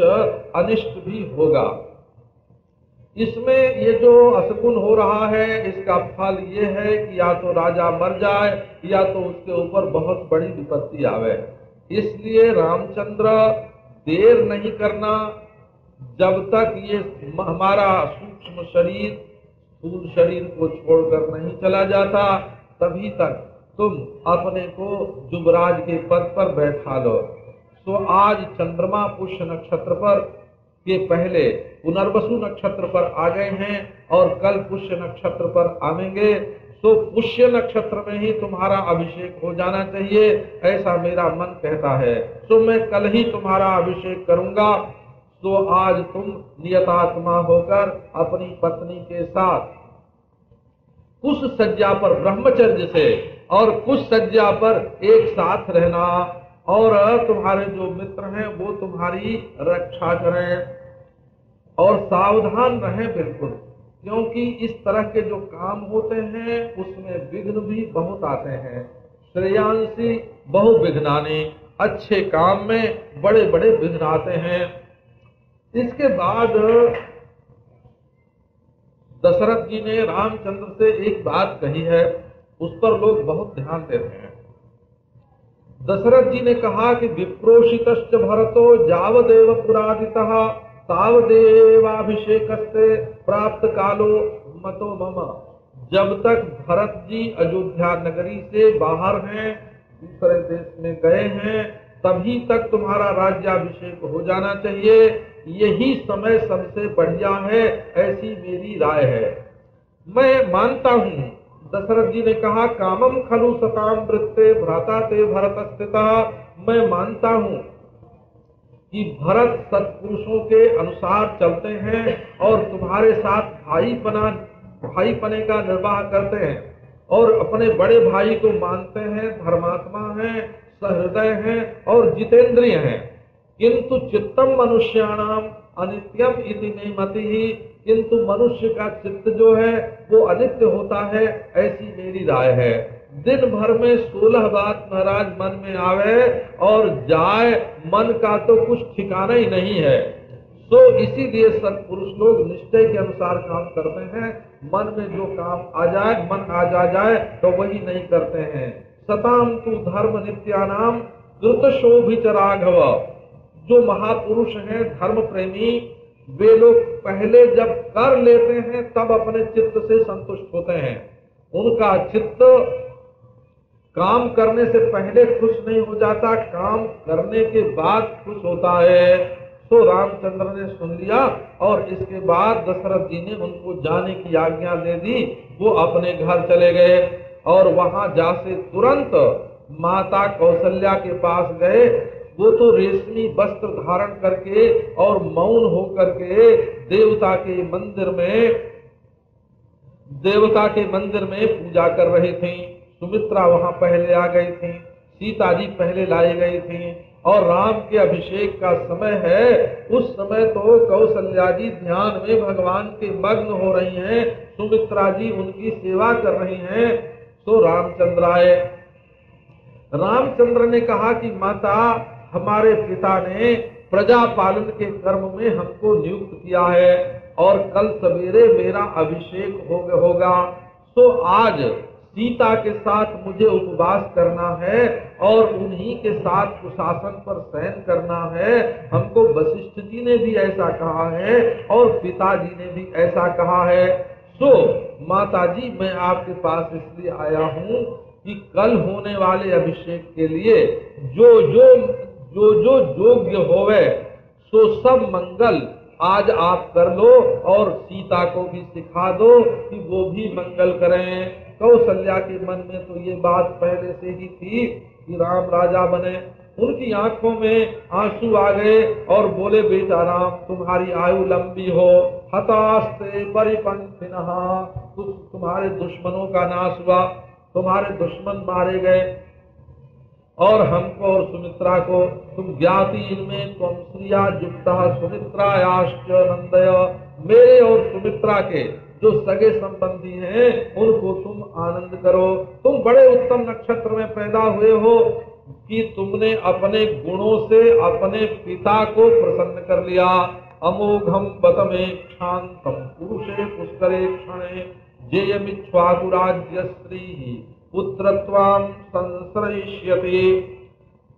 अनिष्ट भी होगा। इसमें ये जो असकुन हो रहा है, इसका फल ये है कि या तो राजा मर जाए, या तो उसके ऊपर बहुत बड़ी विपत्ति आवे। इसलिए रामचंद्र देर नहीं करना जब तक ये हमारा सूक्ष्म शरीर, स्थूल शरीर को छोड़कर नहीं चला जाता, तभी तक तुम अपने को युवराज के पद पर बैठा लो। सो आज चंद्रमा पुष्य नक्षत्र पर के पहले पुनर्वसु नक्षत्र पर आ गए हैं और कल पुष्य नक्षत्र पर आवेंगे तो पुष्य नक्षत्र में ही तुम्हारा अभिषेक हो जाना चाहिए, ऐसा मेरा मन कहता है। तो मैं कल ही तुम्हारा अभिषेक करूँगा तो आज तुम नियतात्मा होकर अपनी पत्नी के साथ कुछ सज्जा पर ब्रह्मचर्य से और कुछ सज्जा पर एक साथ रहना और तुम्हारे जो मित्र हैं वो तुम्हारी रक्षा करें और सावधान रहें बिल्कुल, क्योंकि इस तरह के जो काम होते हैं, उसमें विघ्न भी बहुत आते हैं। श्रेयांशी बहु विघ्नानी अच्छे काम में बड़े बड़े विघ्न आते हैं। इसके बाद दशरथ जी ने रामचंद्र से एक बात कही है, उस पर लोग बहुत ध्यान देते हैं। दशरथ जी ने कहा कि विप्रोषित भरतो जावदेव पुरादिता तावदेवाभिषेक से प्राप्त कालो मतो मम। जब तक भरत जी अयोध्या नगरी से बाहर हैं, दूसरे देश में गए हैं तभी तक तुम्हारा राज्याभिषेक हो जाना चाहिए। यही समय सबसे बढ़िया है, ऐसी मेरी राय है। मैं मानता हूँ, दशरथ जी ने कहा कामम खलु सताम वृत्ते भ्राता ते भरत मैं मानता हूँ कि भरत सत्पुरुषों के अनुसार चलते हैं और तुम्हारे साथ भाई पना भाई पने का निर्वाह करते हैं और अपने बड़े भाई को मानते हैं, धर्मात्मा हैं। सहृदय हैं और जितेंद्रिय हैं। किंतु चित्तम मनुष्याणाम अनित्यम इति नहीं मति ही। किंतु मनुष्य का चित्त जो है, वो अनित्य होता है, ऐसी मेरी राय है। दिन भर में सोलह बात महाराज मन में आवे और जाए, मन का तो कुछ ठिकाना ही नहीं है। तो इसीलिए सत्पुरुष लोग निश्चय के अनुसार काम करते हैं। मन में जो काम आ जाए, मन आ जा जाए तो वही नहीं करते हैं। सताम तु धर्म नित्यानाम द्रुत शोभित राघव जो महापुरुष हैं धर्म प्रेमी वे लोग पहले जब कर लेते हैं, तब अपने चित्त से संतुष्ट होते हैं। उनका चित्त काम करने से पहले खुश नहीं हो जाता, काम करने के बाद खुश होता है। तो रामचंद्र ने सुन लिया और इसके बाद दशरथ जी ने उनको जाने की आज्ञा दे दी, वो अपने घर चले गए। और वहाँ जा से तुरंत माता कौशल्या के पास गए। वो तो रेशमी वस्त्र धारण करके और मौन होकर के देवता के मंदिर में, देवता के मंदिर में पूजा कर रहे थे। सुमित्रा वहाँ पहले आ गई थी, सीता जी पहले लाई गई थी और राम के अभिषेक का समय है। उस समय तो कौशल्या जी ध्यान में भगवान के मग्न हो रही हैं। सुमित्रा जी उनकी सेवा कर रही हैं। तो रामचंद्र आए रामचंद्र ने कहा कि माता, हमारे पिता ने प्रजा पालन के कर्म में हमको नियुक्त किया है और कल सवेरे मेरा अभिषेक हो होगा। तो आज सीता के साथ मुझे उपवास करना है और उन्हीं के साथ कुशासन पर सहन करना है। हमको वशिष्ठ जी ने भी ऐसा कहा है और पिताजी ने भी ऐसा कहा है। सो माता जी मैं आपके पास इसलिए आया हूँ कि कल होने वाले अभिषेक के लिए जो जो जो जो योग्य होवे, सो सब मंगल आज आप कर लो और सीता को भी सिखा दो कि वो भी मंगल करें। कौशल्या के मन में तो ये बात पहले से ही थी कि राम राजा बने उनकी आँखों में आँसू आ गए और बोले बेटा राम तुम्हारी आयु लंबी हो। हतास्ते परिपंथ तुम्हारे दुश्मनों का नाश हुआ। तुम्हारे दुश्मन मारे गए। और हमको और सुमित्रा को, तुम ज्ञाति इनमें तुम श्रिया युक्ता सुमित्रायाश्च नंदय, मेरे और सुमित्रा के जो सगे संबंधी हैं, उनको तुम आनंद करो। तुम बड़े उत्तम नक्षत्र में पैदा हुए हो। कि तुमने अपने गुणों से अपने पिता को प्रसन्न कर लिया। अमोघम बतमे शांतम पुरुषे पुष्करे क्षणे जेयमिच्छ्वाकुराज्य स्त्री पुत्रत्वाम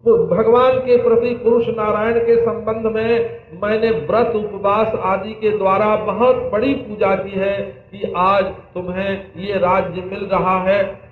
भगवान के प्रति पुरुष नारायण के संबंध में मैंने व्रत, उपवास आदि के द्वारा बहुत बड़ी पूजा की है कि आज तुम्हें ये राज्य मिल रहा है।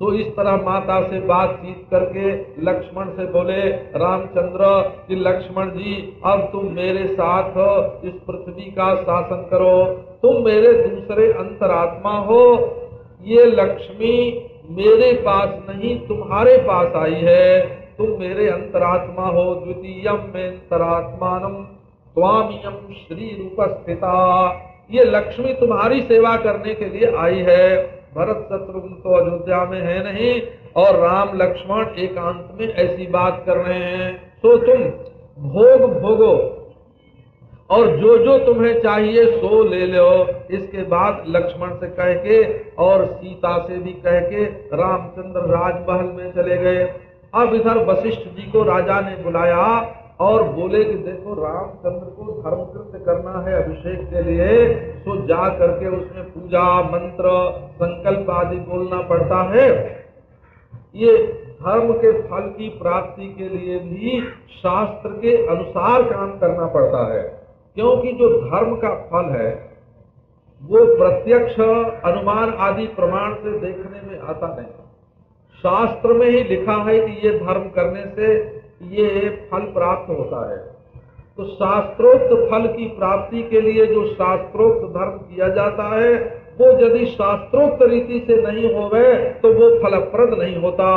तो इस तरह माता से बातचीत करके लक्ष्मण से बोले, रामचंद्र, कि लक्ष्मण जी, अब तुम मेरे साथ हो इस पृथ्वी का शासन करो। तुम मेरे दूसरे अंतरात्मा हो। ये लक्ष्मी मेरे पास नहीं, तुम्हारे पास आई है। तुम मेरे अंतरात्मा हो, द्वितीय में अंतरात्मान स्वामियम श्री रूपस्थिता ये लक्ष्मी तुम्हारी सेवा करने के लिए आई है। भरत शत्रुघ्न तो अयोध्या में है नहीं, और राम लक्ष्मण एकांत में ऐसी बात कर रहे हैं। तो तुम भोग भोगो, और जो जो तुम्हें चाहिए सो ले लो। इसके बाद लक्ष्मण से कह के और सीता से भी कह के रामचंद्र राजमहल में चले गए। अब इधर वशिष्ठ जी को राजा ने बुलाया और बोले कि देखो, रामचंद्र को धर्म कृत्य करना है अभिषेक के लिए तो जा करके उसमें पूजा, मंत्र, संकल्प आदि बोलना पड़ता है। ये धर्म के फल की प्राप्ति के लिए भी शास्त्र के अनुसार काम करना पड़ता है, क्योंकि जो धर्म का फल है, वो प्रत्यक्ष अनुमान आदि प्रमाण से देखने में आता नहीं। शास्त्र में ही लिखा है कि ये धर्म करने से ये फल प्राप्त होता है। तो शास्त्रोक्त फल की प्राप्ति के लिए जो शास्त्रोक्त धर्म किया जाता है, वो यदि शास्त्रोक्त रीति से नहीं होवे तो वो फलप्रद नहीं होता।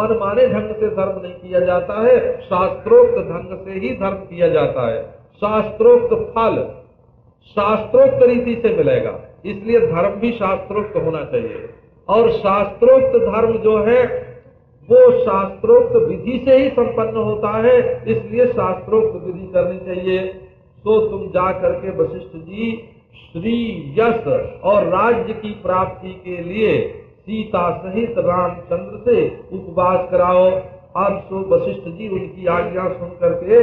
मनमाने ढंग से धर्म नहीं किया जाता है, शास्त्रोक्त ढंग से ही धर्म किया जाता है। शास्त्रोक्त फल शास्त्रोक्त रीति से मिलेगा, इसलिए धर्म भी शास्त्रोक्त होना चाहिए। और शास्त्रोक्त धर्म जो है वो शास्त्रोक्त विधि से ही संपन्न होता है, इसलिए शास्त्रोक्त विधि करनी चाहिए। तो तुम जा करके वशिष्ठ जी, श्री यश और राज्य की प्राप्ति के लिए सीता सहित रामचंद्र से उपवास कराओ। अब सो वशिष्ठ जी उनकी आज्ञा सुन करके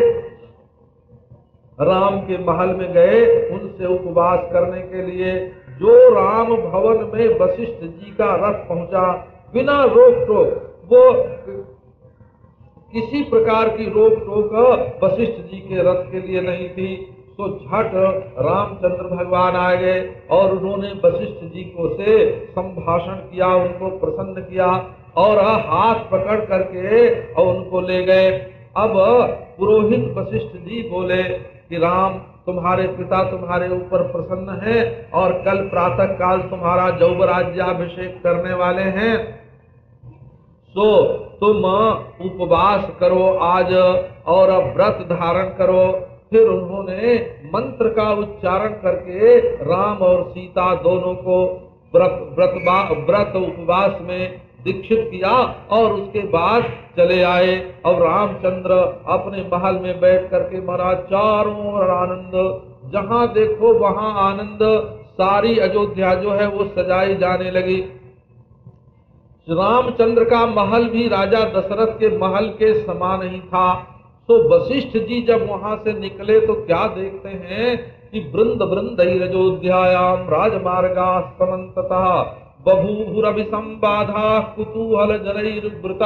राम के महल में गए उनसे उपवास करने के लिए। जो राम भवन में वशिष्ठ जी का रथ पहुँचा, बिना रोक टोक वो किसी प्रकार की रोक टोक वशिष्ठ जी के रथ के लिए नहीं थी। तो झट रामचंद्र भगवान आ गए और उन्होंने वशिष्ठ जी को से संभाषण किया, उनको प्रसन्न किया और हाथ पकड़ करके और उनको ले गए। अब पुरोहित वशिष्ठ जी बोले कि राम, तुम्हारे पिता तुम्हारे ऊपर प्रसन्न है और कल प्रातः काल तुम्हारा जौब राज्याभिषेक करने वाले हैं। सो तुम उपवास करो आज और व्रत धारण करो। फिर उन्होंने मंत्र का उच्चारण करके राम और सीता दोनों को व्रत व्रत उपवास में दीक्षित किया और उसके बाद चले आए। और रामचंद्र अपने महल में बैठ करके महाराज, चारों ओर आनंद, जहाँ देखो वहाँ आनंद, सारी अयोध्या जो है वो सजाई जाने लगी। रामचंद्र का महल भी राजा दशरथ के महल के समान ही था। तो वशिष्ठ जी जब वहाँ से निकले तो क्या देखते हैं कि वृंद वृंद अयोध्यायाम राजमार्गा समन्ततः। बभूभुरभिसंबाधा कुतूहल जनैर्वृत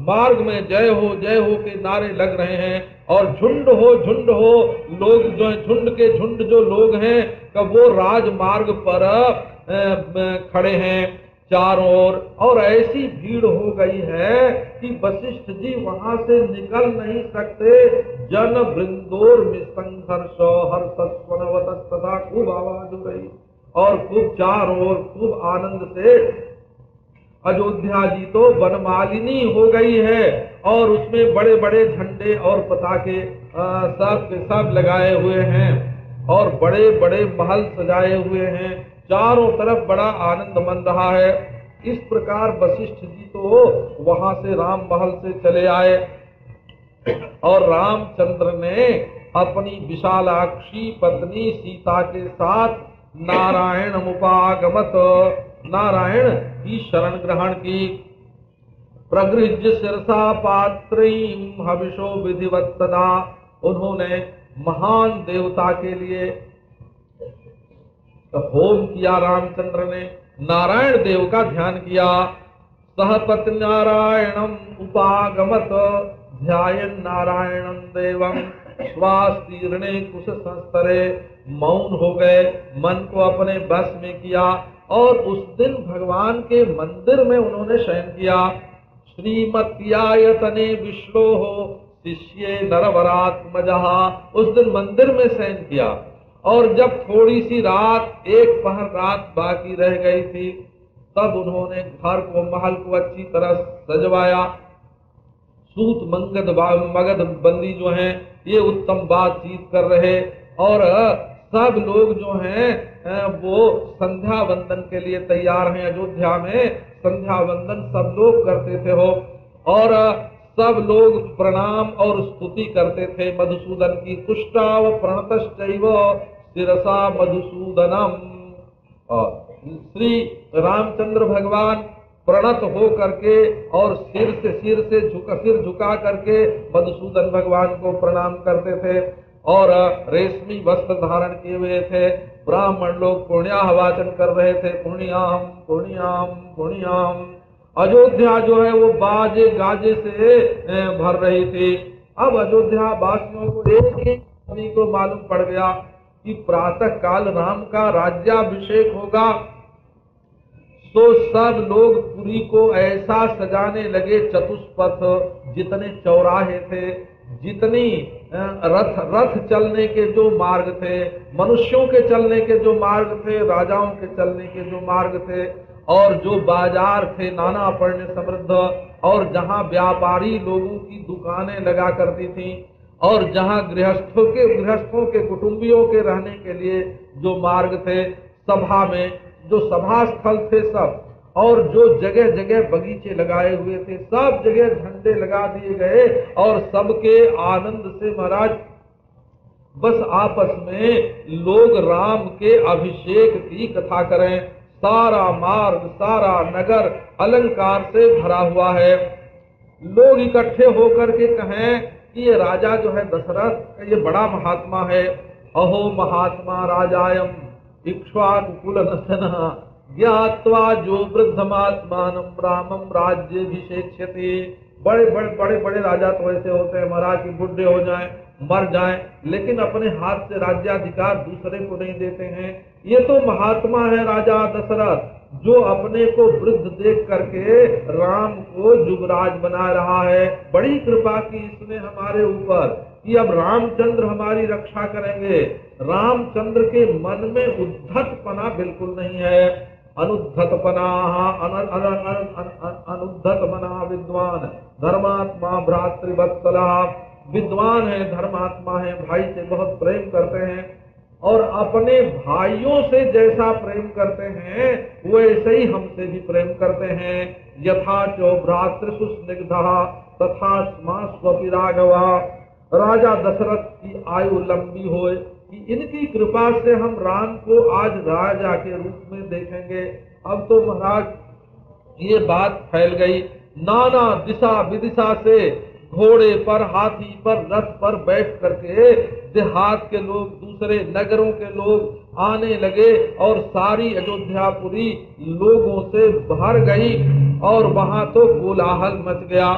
मार्ग में जय हो जय हो के नारे लग रहे हैं और झुंड हो झुंड हो, लोग जो है, झुंड के झुंड जो लोग हैं, कब वो राजमार्ग पर खड़े हैं। चारों ओर, और ऐसी भीड़ हो गई है कि वशिष्ठ जी वहाँ से निकल नहीं सकते। जन वृंदोर में संघर्ष हर तथा खूब आवाज़ हो रही और खूब चारों ओर खूब आनंद से अयोध्या जी तो वनमालिनी हो गई है, और उसमें बड़े बड़े झंडे और पताके सब सब लगाए हुए हैं, और बड़े बड़े महल सजाए हुए हैं। चारों तरफ़ बड़ा आनंद मन रहा है। इस प्रकार वशिष्ठ जी तो वहाँ से राम महल से चले आए। और रामचंद्र ने अपनी विशालाक्षी पत्नी सीता के साथ नारायण मुपागमत, नारायण की शरण ग्रहण की। प्रगृह्य सिरसा पात्रीं हविषो विधिवत्तदा उन्होंने महान देवता के लिए होम किया रामचंद्र ने। नारायण देव का ध्यान किया। सहपत नारायणम उपागमत ध्यान नारायणम देवम। स्वास्तीर्णे कुश संस्तरे। मौन हो गए, मन को अपने बस में किया और उस दिन भगवान के मंदिर में उन्होंने शयन किया। श्रीमत्यायतने विष्णो हो शिष्य नरवरात्मजहा उस दिन मंदिर में शयन किया। और जब थोड़ी सी रात, एक पहर रात बाकी रह गई थी, तब उन्होंने घर को महल को अच्छी तरह सजवाया। सूत मंगद मगध बंदी जो हैं, ये उत्तम बातचीत कर रहे और सब लोग जो हैं वो संध्या वंदन के लिए तैयार हैं। अयोध्या में संध्या वंदन सब लोग करते थे हो। और सब लोग प्रणाम और स्तुति करते थे मधुसूदन की। तुष्टाव प्रणतश्चैव शिरसा मधुसूदनम। श्री रामचंद्र भगवान प्रणत हो करके और सिर से सिर से झुका, सिर झुका करके मधुसूदन भगवान को प्रणाम करते थे और रेशमी वस्त्र धारण किए हुए थे। ब्राह्मण लोग पुण्याहवाचन कर रहे थे। पुण्याम पुण्याम पुण्याम। अयोध्या जो है वो बाजे गाजे से भर रही थी। अब अयोध्या वासियों को एक आदमी को मालूम पड़ गया कि प्रातः काल राम का राज्याभिषेक होगा। तो सब लोग पुरी को ऐसा सजाने लगे चतुष्पथ, जितने चौराहे थे, जितनी रथ रथ चलने के जो मार्ग थे, मनुष्यों के चलने के जो मार्ग थे, राजाओं के चलने के जो मार्ग थे और जो बाज़ार थे नाना पढ़ने समृद्ध और जहाँ व्यापारी लोगों की दुकानें लगा करती थी और जहाँ गृहस्थों के गृहस्थों के कुटुंबियों के रहने के लिए जो मार्ग थे, सभा में, जो सभा स्थल थे सब, और जो जगह जगह बगीचे लगाए हुए थे, सब जगह झंडे लगा दिए गए और सबके आनंद से महाराज, बस आपस में लोग राम के अभिषेक की कथा करें। सारा मार्ग, सारा नगर अलंकार से भरा हुआ है। लोग इकट्ठे होकर के कहें कि ये राजा जो है दशरथ ये बड़ा महात्मा है। अहो महात्मा राजायम इक्ष्वाकुल जो वृद्धमात्मान रामम राज्यभिषेक्ष्यते। बड़े बड़े बड़े बड़े राजा तो ऐसे होते हैं, महाराज की बुढ़े हो जाए, मर जाए, लेकिन अपने हाथ से राज्याधिकार दूसरे को नहीं देते हैं। ये तो महात्मा है राजा दशरथ, जो अपने को वृद्ध देख करके राम को युवराज बना रहा है। बड़ी कृपा की इसने हमारे ऊपर कि अब रामचंद्र हमारी रक्षा करेंगे। रामचंद्र के मन में उद्धतपना बिल्कुल नहीं है। अनुद्धतपना अनुद्धत मना विद्वान। धर्मात्मा भ्रातृवत्सला। विद्वान है, धर्मात्मा है, भाई से बहुत प्रेम करते हैं। और अपने भाइयों से जैसा प्रेम करते हैं, वैसे ही हमसे भी प्रेम करते हैं। यथा चो भ्रातृ सुस्निग्धा, तथा स्मा स्वपि राघवा। राजा दशरथ की आयु लंबी होए कि इनकी कृपा से हम राम को आज राजा के रूप में देखेंगे। अब तो महाराज, ये बात फैल गई। नाना दिशा विदिशा से घोड़े पर, हाथी पर, रथ पर बैठ करके देहात के लोग, दूसरे नगरों के लोग आने लगे और सारी अयोध्यापुरी लोगों से भर गई और वहाँ तो कोलाहल मच गया।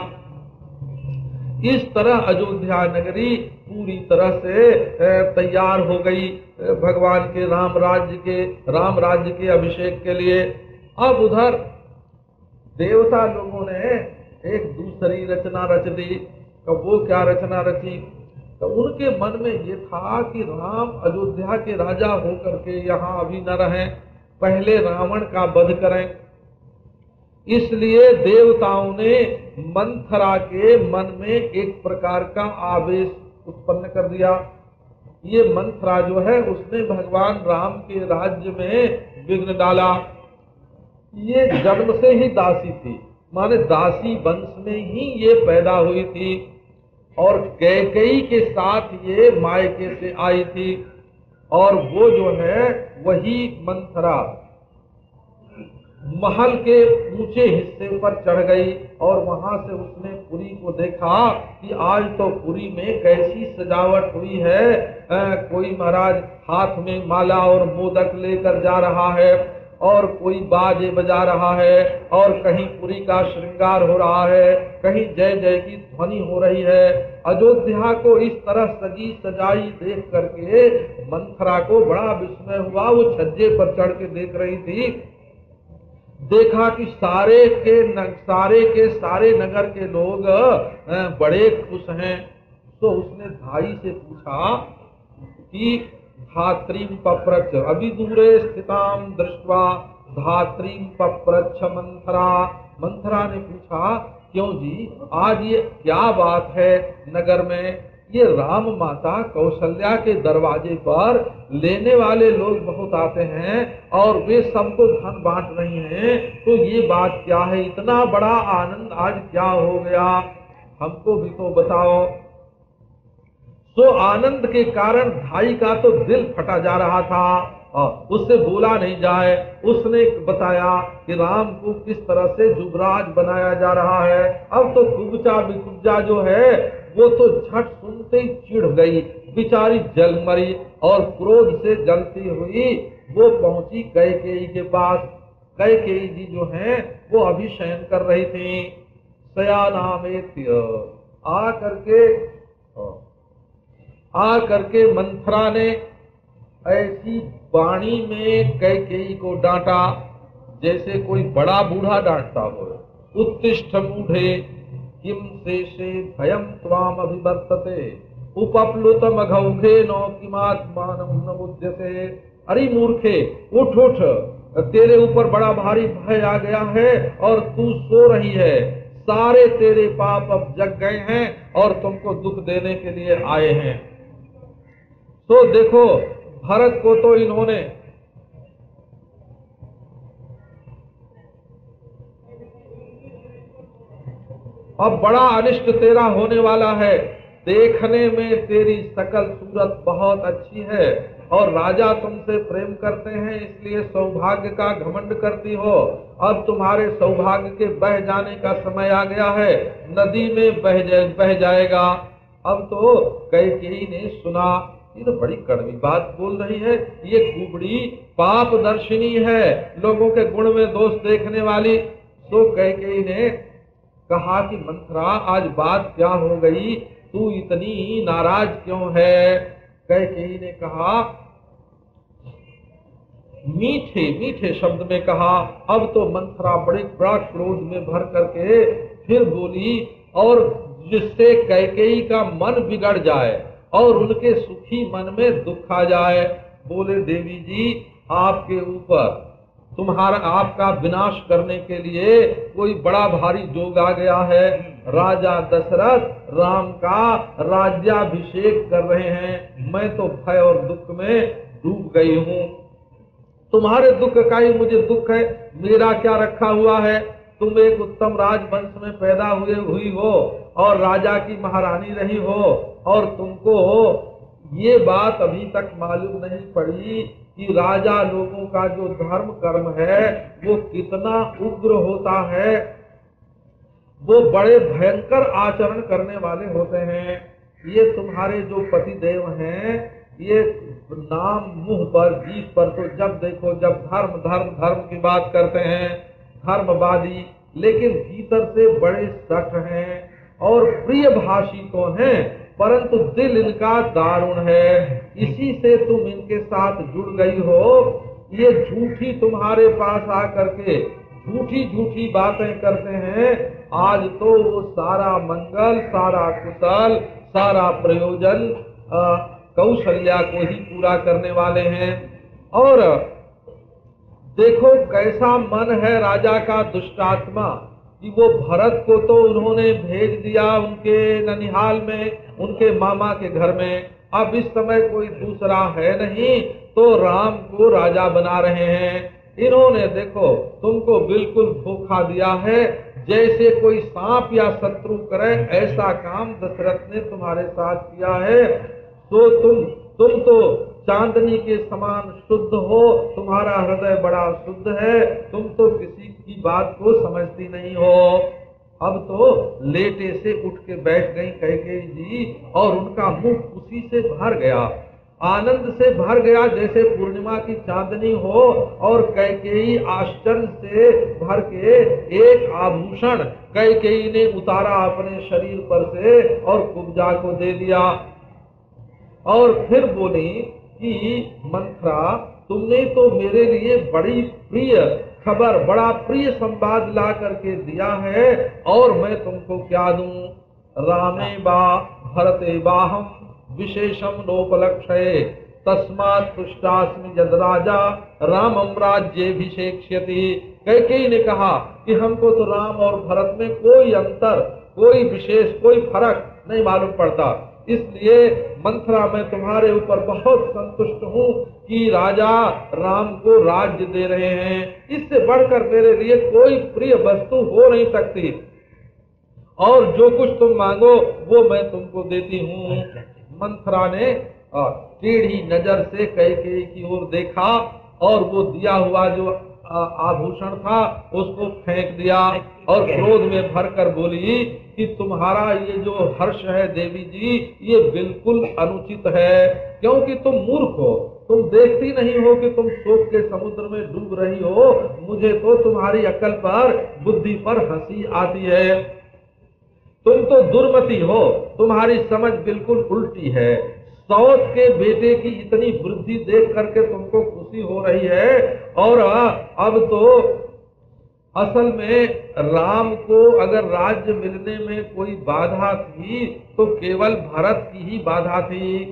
इस तरह अयोध्या नगरी पूरी तरह से तैयार हो गई भगवान के राम राज्य के, राम राज्य के अभिषेक के लिए। अब उधर देवता लोगों ने एक दूसरी रचना रच दी तो वो क्या रचना रची? तो उनके मन में ये था कि राम अयोध्या के राजा होकर के यहाँ अभी न रहें, पहले रावण का वध करें। इसलिए देवताओं ने मंथरा के मन में एक प्रकार का आवेश उत्पन्न कर दिया। ये मंथरा जो है, उसने भगवान राम के राज्य में विघ्न डाला। ये जन्म से ही दासी थी। माने दासी वंश में ही ये पैदा हुई थी और कैकई के साथ ये मायके से आई थी और वो जो है वही मंथरा महल के ऊँचे हिस्से पर चढ़ गई और वहाँ से उसने पुरी को देखा कि आज तो पुरी में कैसी सजावट हुई है। आ, कोई महाराज हाथ में माला और मोदक लेकर जा रहा है। और कोई बाजे बजा रहा है और कहीं पुरी का श्रृंगार हो रहा है कहीं जय जय की ध्वनि हो रही है। अयोध्या को इस तरह सजी सजाई देख करके मंथरा को बड़ा विस्मय हुआ। वो छज्जे पर चढ़ के देख रही थी। देखा कि सारे के न, सारे के सारे नगर के लोग बड़े खुश हैं। तो उसने भाई से पूछा कि धात्रीम पप्रच अभी दूरे स्थिताम दृष्टवा धात्रीम पप्रच्छ मंथरा। मंथरा ने पूछा, क्यों जी, आज ये क्या बात है नगर में? ये राम माता कौशल्या के दरवाजे पर लेने वाले लोग बहुत आते हैं और वे सबको धन बांट रही हैं। तो ये बात क्या है? इतना बड़ा आनंद आज क्या हो गया? हमको भी तो बताओ। सो आनंद के कारण भाई का तो दिल फटा जा रहा था उससे बोला नहीं जाए। उसने बताया कि राम को किस तरह से युवराज बनाया जा रहा है। अब तो कुबचा बिकुबजा जो है, वो तो झट सुनते ही चिढ़ गई। बिचारी जल मरी और क्रोध से जलती हुई वो पहुँची कैकेयी के पास। कैकेयी जी जो हैं, वो अभी शयन कर रही थी। सयानाम आ करके आ करके मंथरा ने ऐसी वाणी में कैकेयी को डांटा, जैसे कोई बड़ा बूढ़ा डांटता हो। उत्तिष्ठ बूढ़े, किम शेषे भयम त्वाम अभिवर्तते। उपप्लुत मघौघे नो किमात्मान अरे मूर्खे, उठ उठ, तेरे ऊपर बड़ा भारी भय आ गया है और तू सो रही है। सारे तेरे पाप अब जग गए हैं और तुमको दुख देने के लिए आए हैं। तो देखो, भरत को तो इन्होंने अब बड़ा अनिष्ट तेरा होने वाला है। देखने में तेरी सकल सूरत बहुत अच्छी है और राजा तुमसे प्रेम करते हैं, इसलिए सौभाग्य का घमंड करती हो। अब तुम्हारे सौभाग्य के बह जाने का समय आ गया है। नदी में बह बह जाएगा। अब तो कैकेयी ने सुना। ये तो बड़ी कड़वी बात बोल रही है। ये कुबड़ी पाप दर्शिनी है। लोगों के गुण में दोष देखने वाली। तो कैकेयी ने कहा कि मंथरा आज बात क्या हो गई? तू इतनी नाराज़ क्यों है? कैकेयी ने कहा, मीठे मीठे शब्द में कहा, अब तो मंथरा बड़े, बड़ा क्रोध में भर करके फिर बोली, और जिससे कैकेयी का मन बिगड़ जाए। और उनके सुखी मन में दुख आ जाए। बोले, देवी जी, आपके ऊपर, तुम्हारा, आपका विनाश करने के लिए कोई बड़ा भारी जोग आ गया है। राजा दशरथ राम का राज्याभिषेक कर रहे हैं। मैं तो भय और दुख में डूब गई हूँ। तुम्हारे दुख का ही मुझे दुख है। मेरा क्या रखा हुआ है? तुम एक उत्तम राजवंश में पैदा हुए, हुई हो और राजा की महारानी रही हो और तुमको ये बात अभी तक मालूम नहीं पड़ी कि राजा लोगों का जो धर्म कर्म है, वो कितना उग्र होता है। वो बड़े भयंकर आचरण करने वाले होते हैं। ये तुम्हारे जो पति देव हैं, ये नाम मुँह पर जीत पर तो जब देखो, जब धर्म धर्म धर्म की बात करते हैं धर्मवादी, लेकिन भीतर से बड़े सठ हैं और प्रिय भाषी तो हैं? परंतु दिल इनका दारुण है। इसी से तुम इनके साथ जुड़ गई हो। ये झूठी तुम्हारे पास आकर के झूठी झूठी बातें करते हैं। आज तो वो सारा मंगल, सारा कुशल, सारा प्रयोजन कौशल्या को ही पूरा करने वाले हैं। और देखो कैसा मन है राजा का दुष्टात्मा कि वो भरत को तो उन्होंने भेज दिया उनके ननिहाल में, उनके मामा के घर में। अब इस समय कोई दूसरा है नहीं तो राम को राजा बना रहे हैं। इन्होंने देखो, तुमको बिल्कुल धोखा दिया है। जैसे कोई सांप या शत्रु करे, ऐसा काम दशरथ ने तुम्हारे साथ किया है। तो तुम तुम तो चांदनी के समान शुद्ध हो, तुम्हारा हृदय बड़ा शुद्ध है, तुम तो किसी की बात को समझती नहीं हो। अब तो लेटे से उठ के बैठ गई कह जी, और उनका मुँह खुशी से भर गया। आनंद से भर गया जैसे पूर्णिमा की चांदनी हो, और कैकेयी आश्चर्य से भर के एक आभूषण कैकेयी ने उतारा अपने शरीर पर से और कुब्जा को दे दिया। और फिर बोली कि मंत्रा, तुमने तो मेरे लिए बड़ी प्रिय खबर, बड़ा प्रिय संवाद ला करके दिया है, और मैं तुमको क्या दूँ? रामे बा, भरते बाहम, विशेषम नोपलक्षय तस्मात पुष्टास्मि जद राजा, राम राज्यभिषेक्ष्यति कैके ने कहा कि हमको तो राम और भरत में कोई अंतर, कोई विशेष, कोई फ़र्क नहीं मालूम पड़ता। इसलिए मंथरा मैं तुम्हारे ऊपर बहुत संतुष्ट हूँ कि राजा राम को राज्य दे रहे हैं। इससे बढ़कर मेरे लिए कोई प्रिय वस्तु हो नहीं सकती। और जो कुछ तुम मांगो, वो मैं तुमको देती हूँ। मंथरा ने टेढ़ी नज़र से कई की ओर देखा और वो दिया हुआ जो आभूषण था, उसको फेंक दिया और क्रोध में भर कर बोली कि तुम्हारा ये जो हर्ष है देवी जी, ये बिल्कुल अनुचित है। क्योंकि तुम मूर्ख हो, तुम देखती नहीं हो कि तुम शोक के समुद्र में डूब रही हो। मुझे तो तुम्हारी अकल पर बुद्धि पर हँसी आती है। तुम तो दुर्मति हो, तुम्हारी समझ बिल्कुल उल्टी है। सौत के बेटे की इतनी वृद्धि देख करके तुमको खुशी हो रही है। और अब तो असल में राम को अगर राज्य मिलने में कोई बाधा थी तो केवल भरत की ही बाधा थी।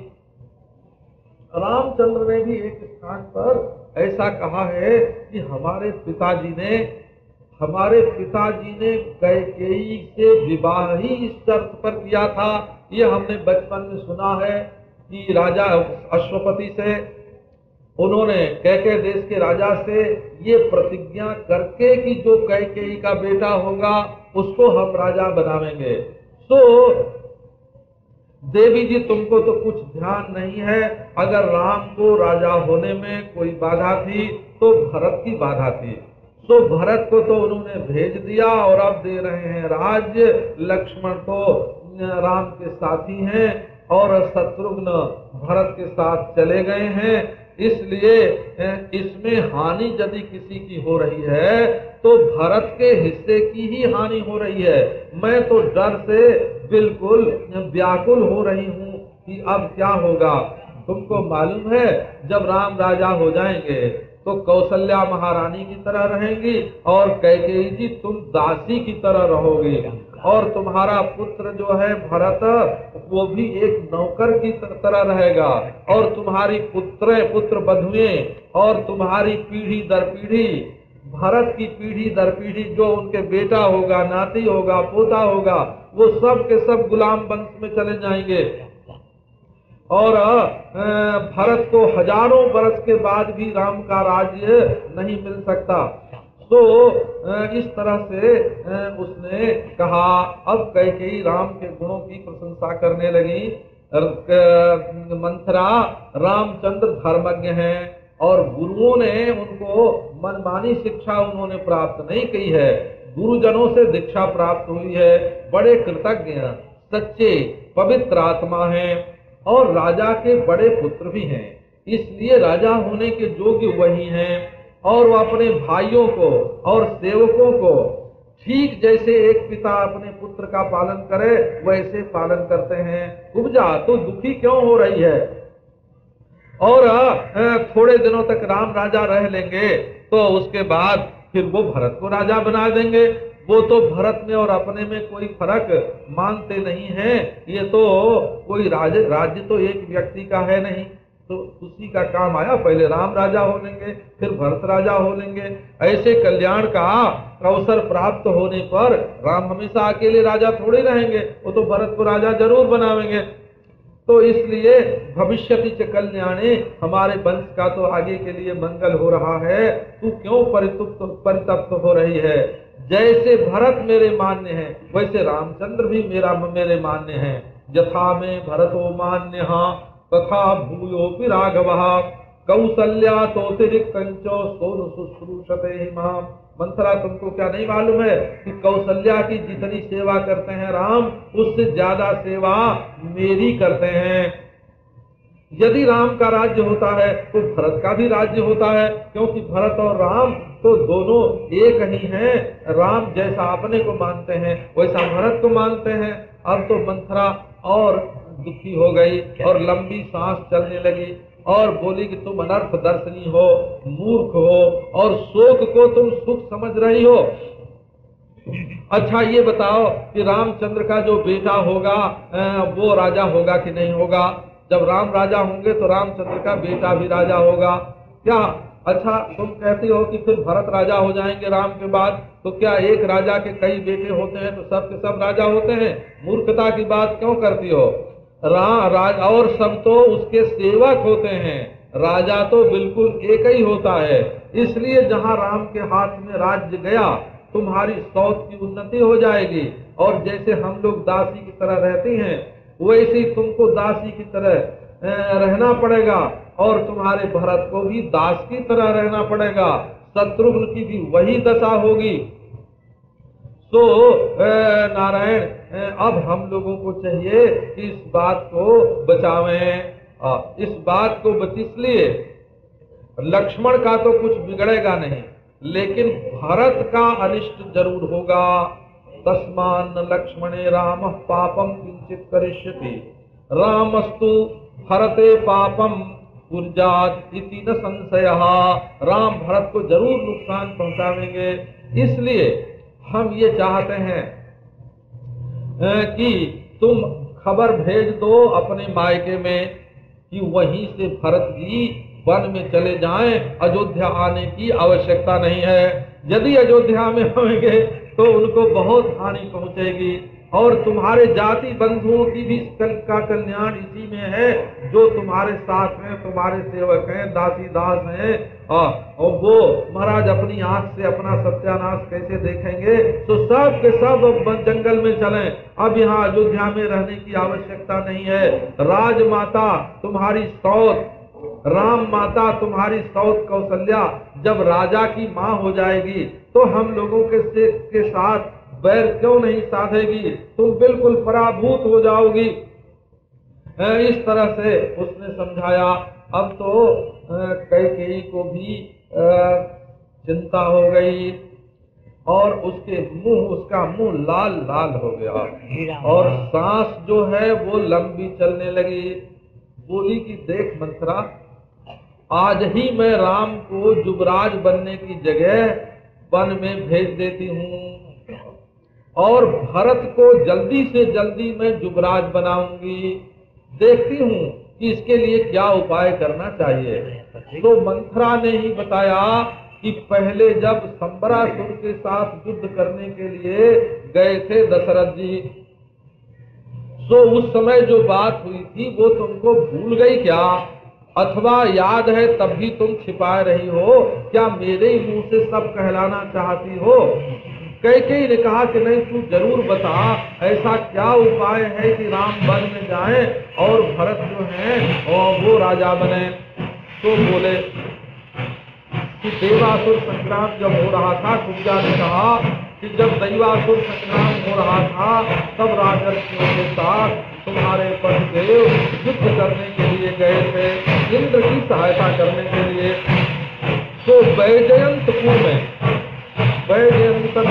रामचंद्र ने भी एक स्थान पर ऐसा कहा है कि हमारे पिताजी ने, हमारे पिताजी ने कैकेयी से विवाह ही इस शर्त पर किया था। ये हमने बचपन में सुना है कि राजा अश्वपति से उन्होंने कैके देश के राजा से ये प्रतिज्ञा करके कि जो कैकेयी का बेटा होगा, उसको हम राजा बनावेंगे। तो देवी जी, तुमको तो कुछ ध्यान नहीं है। अगर राम को राजा होने में कोई बाधा थी तो भरत की बाधा थी। तो भरत को तो उन्होंने भेज दिया और अब दे रहे हैं राज्य। लक्ष्मण तो राम के साथी हैं और शत्रुघ्न भरत के साथ चले गए हैं। इसलिए इसमें हानि यदि किसी की हो रही है तो भरत के हिस्से की ही हानि हो रही है। मैं तो डर से बिल्कुल व्याकुल हो रही हूँ कि अब क्या होगा। तुमको मालूम है, जब राम राजा हो जाएँगे तो कौशल्या महारानी की तरह रहेंगी और कैकेयी जी तुम दासी की तरह रहोगे। और तुम्हारा पुत्र जो है भरत, वो भी एक नौकर की तरह रहेगा। और तुम्हारी पुत्र पुत्र बधुए, और तुम्हारी पीढ़ी दर पीढ़ी, भरत की पीढ़ी दर पीढ़ी जो उनके बेटा होगा, नाती होगा, पोता होगा, वो सब के सब गुलाम वंश में चले जाएँगे। और भरत को हज़ारों वर्ष के बाद भी राम का राज्य नहीं मिल सकता। तो इस तरह से उसने कहा, अब कैकेयी राम के गुणों की प्रशंसा करने लगी। मंथरा, रामचंद्र धर्मज्ञ हैं, और गुरुओं ने उनको मनमानी शिक्षा उन्होंने प्राप्त नहीं की है। गुरुजनों से दीक्षा प्राप्त हुई है। बड़े कृतज्ञ, सच्चे, पवित्र आत्मा हैं, और राजा के बड़े पुत्र भी हैं। इसलिए राजा होने के योग्य वही हैं। और वो अपने भाइयों को और सेवकों को ठीक जैसे एक पिता अपने पुत्र का पालन करे, वैसे पालन करते हैं। उपजा तो दुखी क्यों हो रही है? और थोड़े दिनों तक राम राजा रह लेंगे तो उसके बाद फिर वो भरत को राजा बना देंगे। वो तो भरत में और अपने में कोई फ़र्क मानते नहीं है। ये तो कोई राज्य राज्य तो एक व्यक्ति का है नहीं। तो उसी का काम आया। पहले राम राजा हो लेंगे, फिर भरत राजा हो लेंगे। ऐसे कल्याण का अवसर प्राप्त होने पर राम हमेशा अकेले राजा थोड़े रहेंगे, वो तो भरत को राजा ज़रूर बनावेंगे। तो इसलिए भविष्य च कल्याणे, हमारे वंश का तो आगे के लिए मंगल हो रहा है। तू क्यों परितुप्त, परितप्त हो रही है? जैसे भरत मेरे मान्य है, वैसे रामचंद्र भी मेरा, मेरे मान्य है। यथा में भरतो मान्य तथा भूयोपि राघव। कौसल्या तोतिरिक्त सोनु शुश्रूषते माम। मंथरा, तुमको क्या नहीं मालूम है कि कौशल्या की जितनी सेवा करते हैं राम, उससे ज़्यादा सेवा मेरी करते हैं। यदि राम का राज्य होता है तो भरत का भी राज्य होता है, क्योंकि भरत और राम तो दोनों एक ही हैं। राम जैसा अपने को मानते हैं, वैसा भरत को मानते हैं। अब तो मंथरा और दुखी हो गई और लंबी सांस चलने लगी और बोली कि तुम अनर्थ दर्शनी हो, मूर्ख हो और शोक को तुम सुख समझ रही हो। अच्छा ये बताओ कि रामचंद्र का जो बेटा होगा वो राजा होगा कि नहीं होगा? जब राम राजा होंगे तो रामचंद्र का बेटा भी राजा होगा। क्या? अच्छा तुम कहती हो कि फिर भरत राजा हो जाएँगे राम के बाद तो क्या एक राजा के कई बेटे होते हैं तो सब के सब राजा होते हैं? मूर्खता की बात क्यों करती हो? रा, राज और सब तो उसके सेवक होते हैं। राजा तो बिल्कुल एक ही होता है। इसलिए जहाँ राम के हाथ में राज्य गया तुम्हारी सौत की उन्नति हो जाएगी। और जैसे हम लोग दासी की तरह रहती हैं वैसे तुमको दासी की तरह रहना पड़ेगा। और तुम्हारे भरत को भी दास की तरह रहना पड़ेगा। शत्रुघ्न की भी वही दशा होगी। तो नारायण अब हम लोगों को चाहिए कि इस बात को बचावें। इस बात को बच इसलिए लक्ष्मण का तो कुछ बिगड़ेगा नहीं, लेकिन भरत का अनिष्ट ज़रूर होगा। तस्मान लक्ष्मणे राम पापम किंचित करिष्यति। रामस्तु भरते पापम इति न संशय। राम भरत को ज़रूर नुकसान पहुंचावेंगे। इसलिए हम ये चाहते हैं कि तुम खबर भेज दो अपने मायके में कि वहीं से भरत जी वन में चले जाएँ। अयोध्या आने की आवश्यकता नहीं है। यदि अयोध्या में होंगे तो उनको बहुत हानि पहुंचेगी। और तुम्हारे जाति बंधुओं की भी का कल्याण इसी में है जो तुम्हारे साथ में तुम्हारे सेवक हैं दासी दास हैं। और वो महाराज अपनी आँख से अपना सत्यानाश कैसे देखेंगे? तो सब के सब जंगल में चलें। अब यहाँ अयोध्या में रहने की आवश्यकता नहीं है। राज माता तुम्हारी सौत राम माता तुम्हारी सौत कौशल्या जब राजा की माँ हो जाएगी तो हम लोगों के, के साथ बैर क्यों नहीं साधेगी? तुम बिल्कुल पराभूत हो जाओगी। इस तरह से उसने समझाया। अब तो कैकेयी को भी चिंता हो गई और उसके मुँह उसका मुँह लाल लाल हो गया। और सांस जो है वो लंबी चलने लगी। बोली कि देख मंत्रा आज ही मैं राम को जुबराज बनने की जगह वन में भेज देती हूँ। और भरत को जल्दी से जल्दी मैं जुबराज बनाऊँगी। देखती हूँ कि इसके लिए क्या उपाय करना चाहिए। तो मंथरा ने ही बताया कि पहले जब संबरासुर के साथ युद्ध करने के लिए गए थे दशरथ जी तो उस समय जो बात हुई थी, वो तुमको भूल गई क्या? अथवा याद है तब भी तुम छिपा रही हो? क्या मेरे ही मुँह से सब कहलाना चाहती हो? कैके ने कहा कि नहीं, तू ज़रूर बता, ऐसा क्या उपाय है कि राम वन में जाए और भरत जो है, और वो राजा बने? तो बोले कि देवासुर संग्राम जब हो रहा था कुब्जा ने कहा कि जब दैवासुर संग्राम हो रहा था, तब राजर्षियों के साथ तुम्हारे पतिदेव युद्ध करने के लिए गए थे, इंद्र की सहायता करने के लिए। तो वैजयंतपुर में वैजयंतम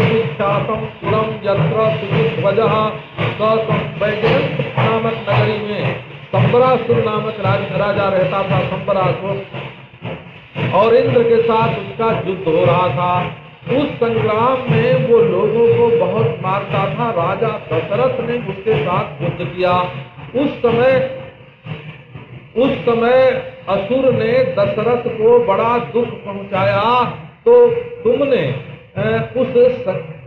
वैजयंत नामक नगरी में संबरासुर नामक राज, राजा रहता था संबरासुर और इंद्र के साथ उसका युद्ध हो रहा था। उस संग्राम में वो लोगों को बहुत मारता था। राजा दशरथ ने उसके साथ युद्ध किया। उस समय उस समय असुर ने दशरथ को बड़ा दुख पहुँचाया। तो तुमने उस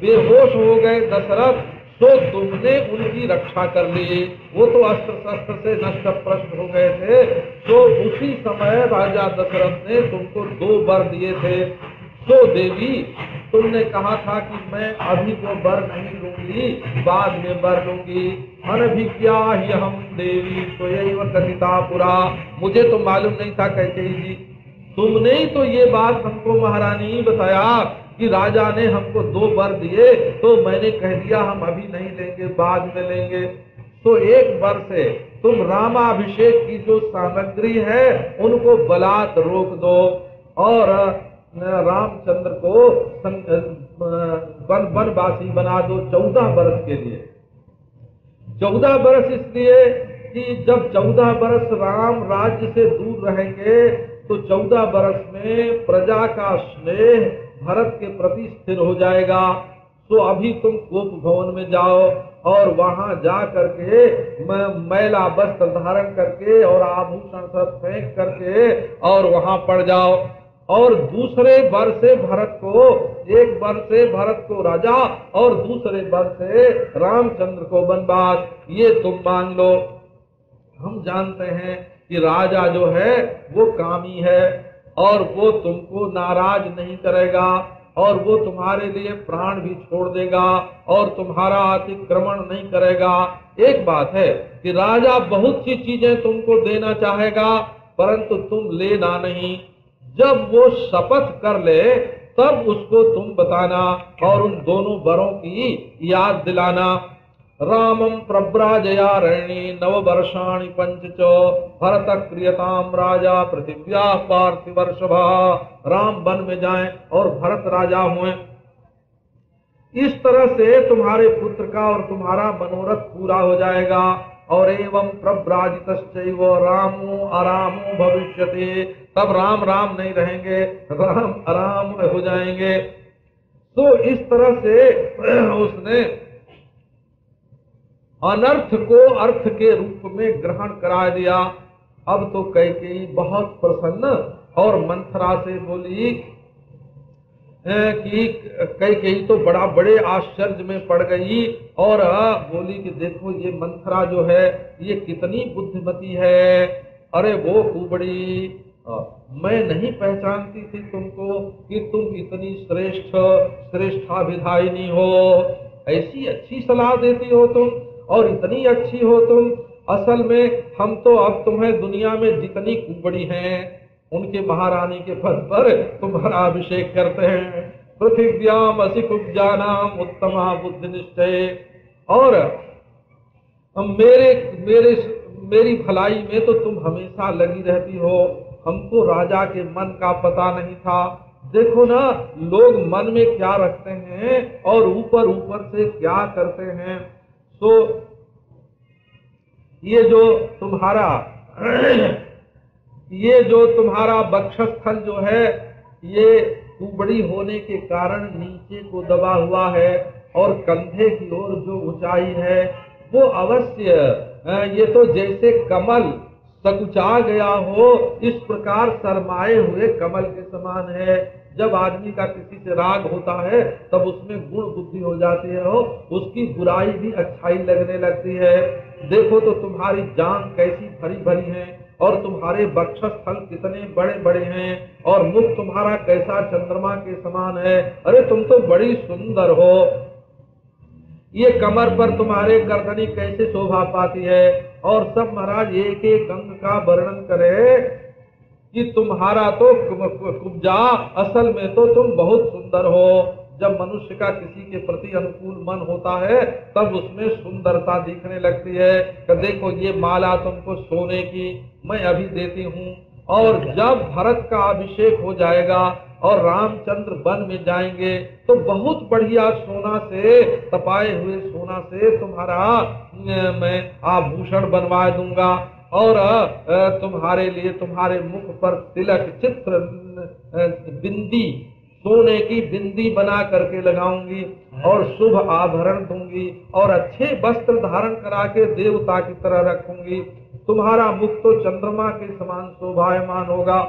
बेहोश हो गए दशरथ तो तुमने उनकी रक्षा कर ली। वो तो अस्त्र शस्त्र से नष्ट प्रश्न हो गए थे। तो उसी समय राजा दशरथ ने तुमको दो वर दिए थे। तो देवी, तुमने कहा था कि मैं अभी वो वर नहीं लूँगी, बाद में वर लूँगी। क्या ही हम देवी तो यही वह कथिता पुरा। मुझे तो मालूम नहीं था कैसे जी तुमने ही तो ये बात हमको महारानी बताया। कि राजा ने हमको दो वर दिए तो मैंने कह दिया, हम अभी नहीं लेंगे, बाद में लेंगे। तो एक वर से, तुम रामाभिषेक की जो सामग्री है, उनको बलात् रोक दो। और रामचंद्र को वन, वनवासी बना दो चौदह बरस के लिए। चौदह बरस इसलिए कि जब चौदह बरस राम राज्य से दूर रहेंगे तो चौदह बरस में प्रजा का स्नेह भरत के प्रति स्थिर हो जाएगा तो अभी तुम कोप भवन में जाओ और वहाँ जा करके मैला वस्त्र धारण करके और आभूषण सब फेंक करके और वहाँ पड़ जाओ। और दूसरे वर से भरत को, एक वर से भरत को राजा और दूसरे वर से रामचंद्र को वनवास, ये तुम मान लो। हम जानते हैं कि राजा जो है, वो कामी है। और वो तुमको नाराज़ नहीं करेगा, और वो तुम्हारे लिए प्राण भी छोड़ देगा, और तुम्हारा अतिक्रमण नहीं करेगा। एक बात है कि राजा बहुत सी चीज़ें तुमको देना चाहेगा, परंतु तुम लेना नहीं। जब वो शपथ कर ले, तब उसको तुम बताना और उन दोनों बरों की याद दिलाना। रामम प्रव्राजयारण्ये नव वर्षाणि पंच च भरत क्रियताम राजा पृथिव्या पार्थिवर्षभ। राम वन में जाएँ और भरत राजा हुए। इस तरह से तुम्हारे पुत्र का और तुम्हारा मनोरथ पूरा हो जाएगा और एवं प्रव्राजित रामो अरामो भविष्य तब राम राम नहीं रहेंगे, राम आराम हो जाएँगे। तो इस तरह से उसने अनर्थ को अर्थ के रूप में ग्रहण करा दिया। अब तो कैकेयी बहुत प्रसन्न और मंथरा से बोली कि कई कई तो बड़ा बड़े आश्चर्य में पड़ गई और बोली कि देखो ये मंथरा जो है, ये कितनी बुद्धिमती है। अरे वो कुबड़ी मैं नहीं पहचानती थी तुमको कि तुम इतनी श्रेष्ठ श्रेष्ठा, श्रेष्ठाभिधायिनी हो। ऐसी अच्छी सलाह देती हो तुम और इतनी अच्छी हो तुम। असल में हम तो अब तुम्हें दुनिया में जितनी कुबड़ी हैं, उनके महारानी के पद पर तुम्हारा अभिषेक करते हैं। पृथ्व्याम असिकुब्जानाम उत्तमा बुद्धि निश्चय। और मेरे मेरे, मेरी भलाई में तो तुम हमेशा लगी रहती हो। हमको राजा के मन का पता नहीं था। देखो ना, लोग मन में क्या रखते हैं और ऊपर ऊपर से क्या करते हैं। तो ये जो तुम्हारा, ये जो तुम्हारा बक्षस्थल जो है, ये कुबड़ी होने के कारण नीचे को दबा हुआ है और कंधे की ओर जो ऊंचाई है, वो अवश्य ये तो जैसे कमल सकुचा गया हो, इस प्रकार शरमाए हुए कमल के समान है। जब आदमी का किसी से राग होता है, तब उसमें गुण बुद्धि हो जाती है हो उसकी बुराई भी अच्छाई लगने लगती है। देखो तो तुम्हारी जान कैसी भरी भरी है, और तुम्हारे बक्षस्थल कितने बड़े बड़े हैं, और मुख तुम्हारा कैसा चंद्रमा के समान है। अरे तुम तो बड़ी सुंदर हो। ये कमर पर तुम्हारे गर्दनी कैसे शोभा पाती है? और सब महाराज एक एक अंग का वर्णन करे कि तुम्हारा तो कुब्जा असल में तो तुम बहुत सुंदर हो। जब मनुष्य का किसी के प्रति अनुकूल मन होता है, तब उसमें सुंदरता दिखने लगती है। कि देखो, ये माला तुमको सोने की मैं अभी देती हूँ। और जब भरत का अभिषेक हो जाएगा और रामचंद्र वन में जाएँगे तो बहुत बढ़िया सोना से, तपाए हुए सोना से तुम्हारा मैं आभूषण बनवा दूँगा। और तुम्हारे लिए तुम्हारे मुख पर तिलक, चित्र बिंदी सोने की बिंदी बना करके लगाऊँगी और शुभ आभरण दूँगी और अच्छे वस्त्र धारण करा के देवता की तरह रखूँगी। तुम्हारा मुख तो चंद्रमा के समान शोभायमान होगा।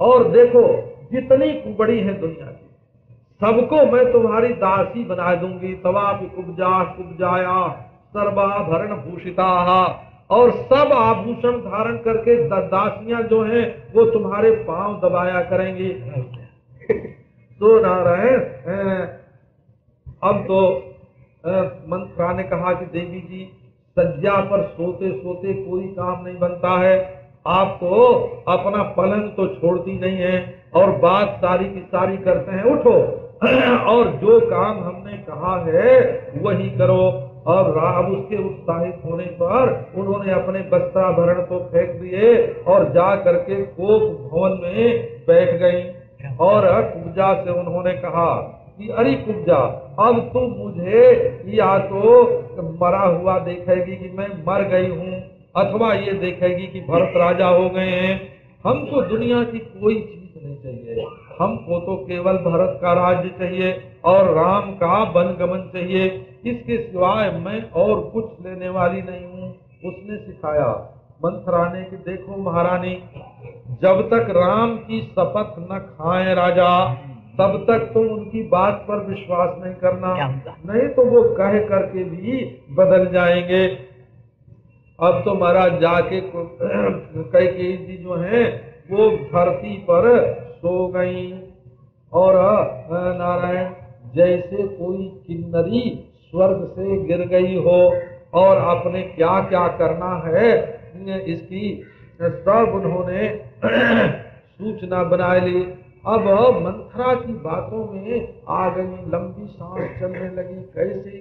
और देखो जितनी कुबड़ी है दुनिया की सबको मैं तुम्हारी दासी बना दूँगी। तवा भी कुब्जा कुब्जाया सर्वाभरण भूषिता और सब आभूषण धारण करके दासियाँ जो हैं वो तुम्हारे पाँव दबाया करेंगी। तो नारायण अब तो मंत्रा ने कहा कि देवी जी सज्जा पर सोते सोते कोई काम नहीं बनता है। आप तो अपना पलंग तो छोड़ती नहीं है और बात सारी की सारी करते हैं, उठो। और जो काम हमने कहा है, वही करो। और रा- अब उसके उत्साहित होने पर उन्होंने अपने वस्त्राभरण तो फेंक दिए और जा करके कोप भवन में बैठ गई। और कुब्जा से उन्होंने कहा कि, अरे कुब्जा अब तू मुझे या तो मरा हुआ देखेगी कि मैं मर गई हूँ, अथवा ये देखेगी कि भरत राजा हो गए हैं। हमको दुनिया की कोई चीज़ नहीं चाहिए। हमको तो केवल भरत का राज्य चाहिए और राम का वनगमन चाहिए। इसके सिवाय मैं और कुछ लेने वाली नहीं हूँ। उसने सिखाया। मंथरा ने कि देखो महारानी जब तक राम की शपथ न खाए राजा तब तक तुम उनकी बात पर विश्वास नहीं करना नहीं तो वो कह करके भी बदल जाएँगे। अब तो महाराज जाके कई कई जी जो हैं वो धरती पर सो गई। और नारायण जैसे कोई किन्नरी स्वर्ग से गिर गई हो और अपने क्या क्या करना है इसकी सब उन्होंने सूचना बना ली। अब मंथरा की बातों में आ गई लंबी सांस चलने लगी। कैसे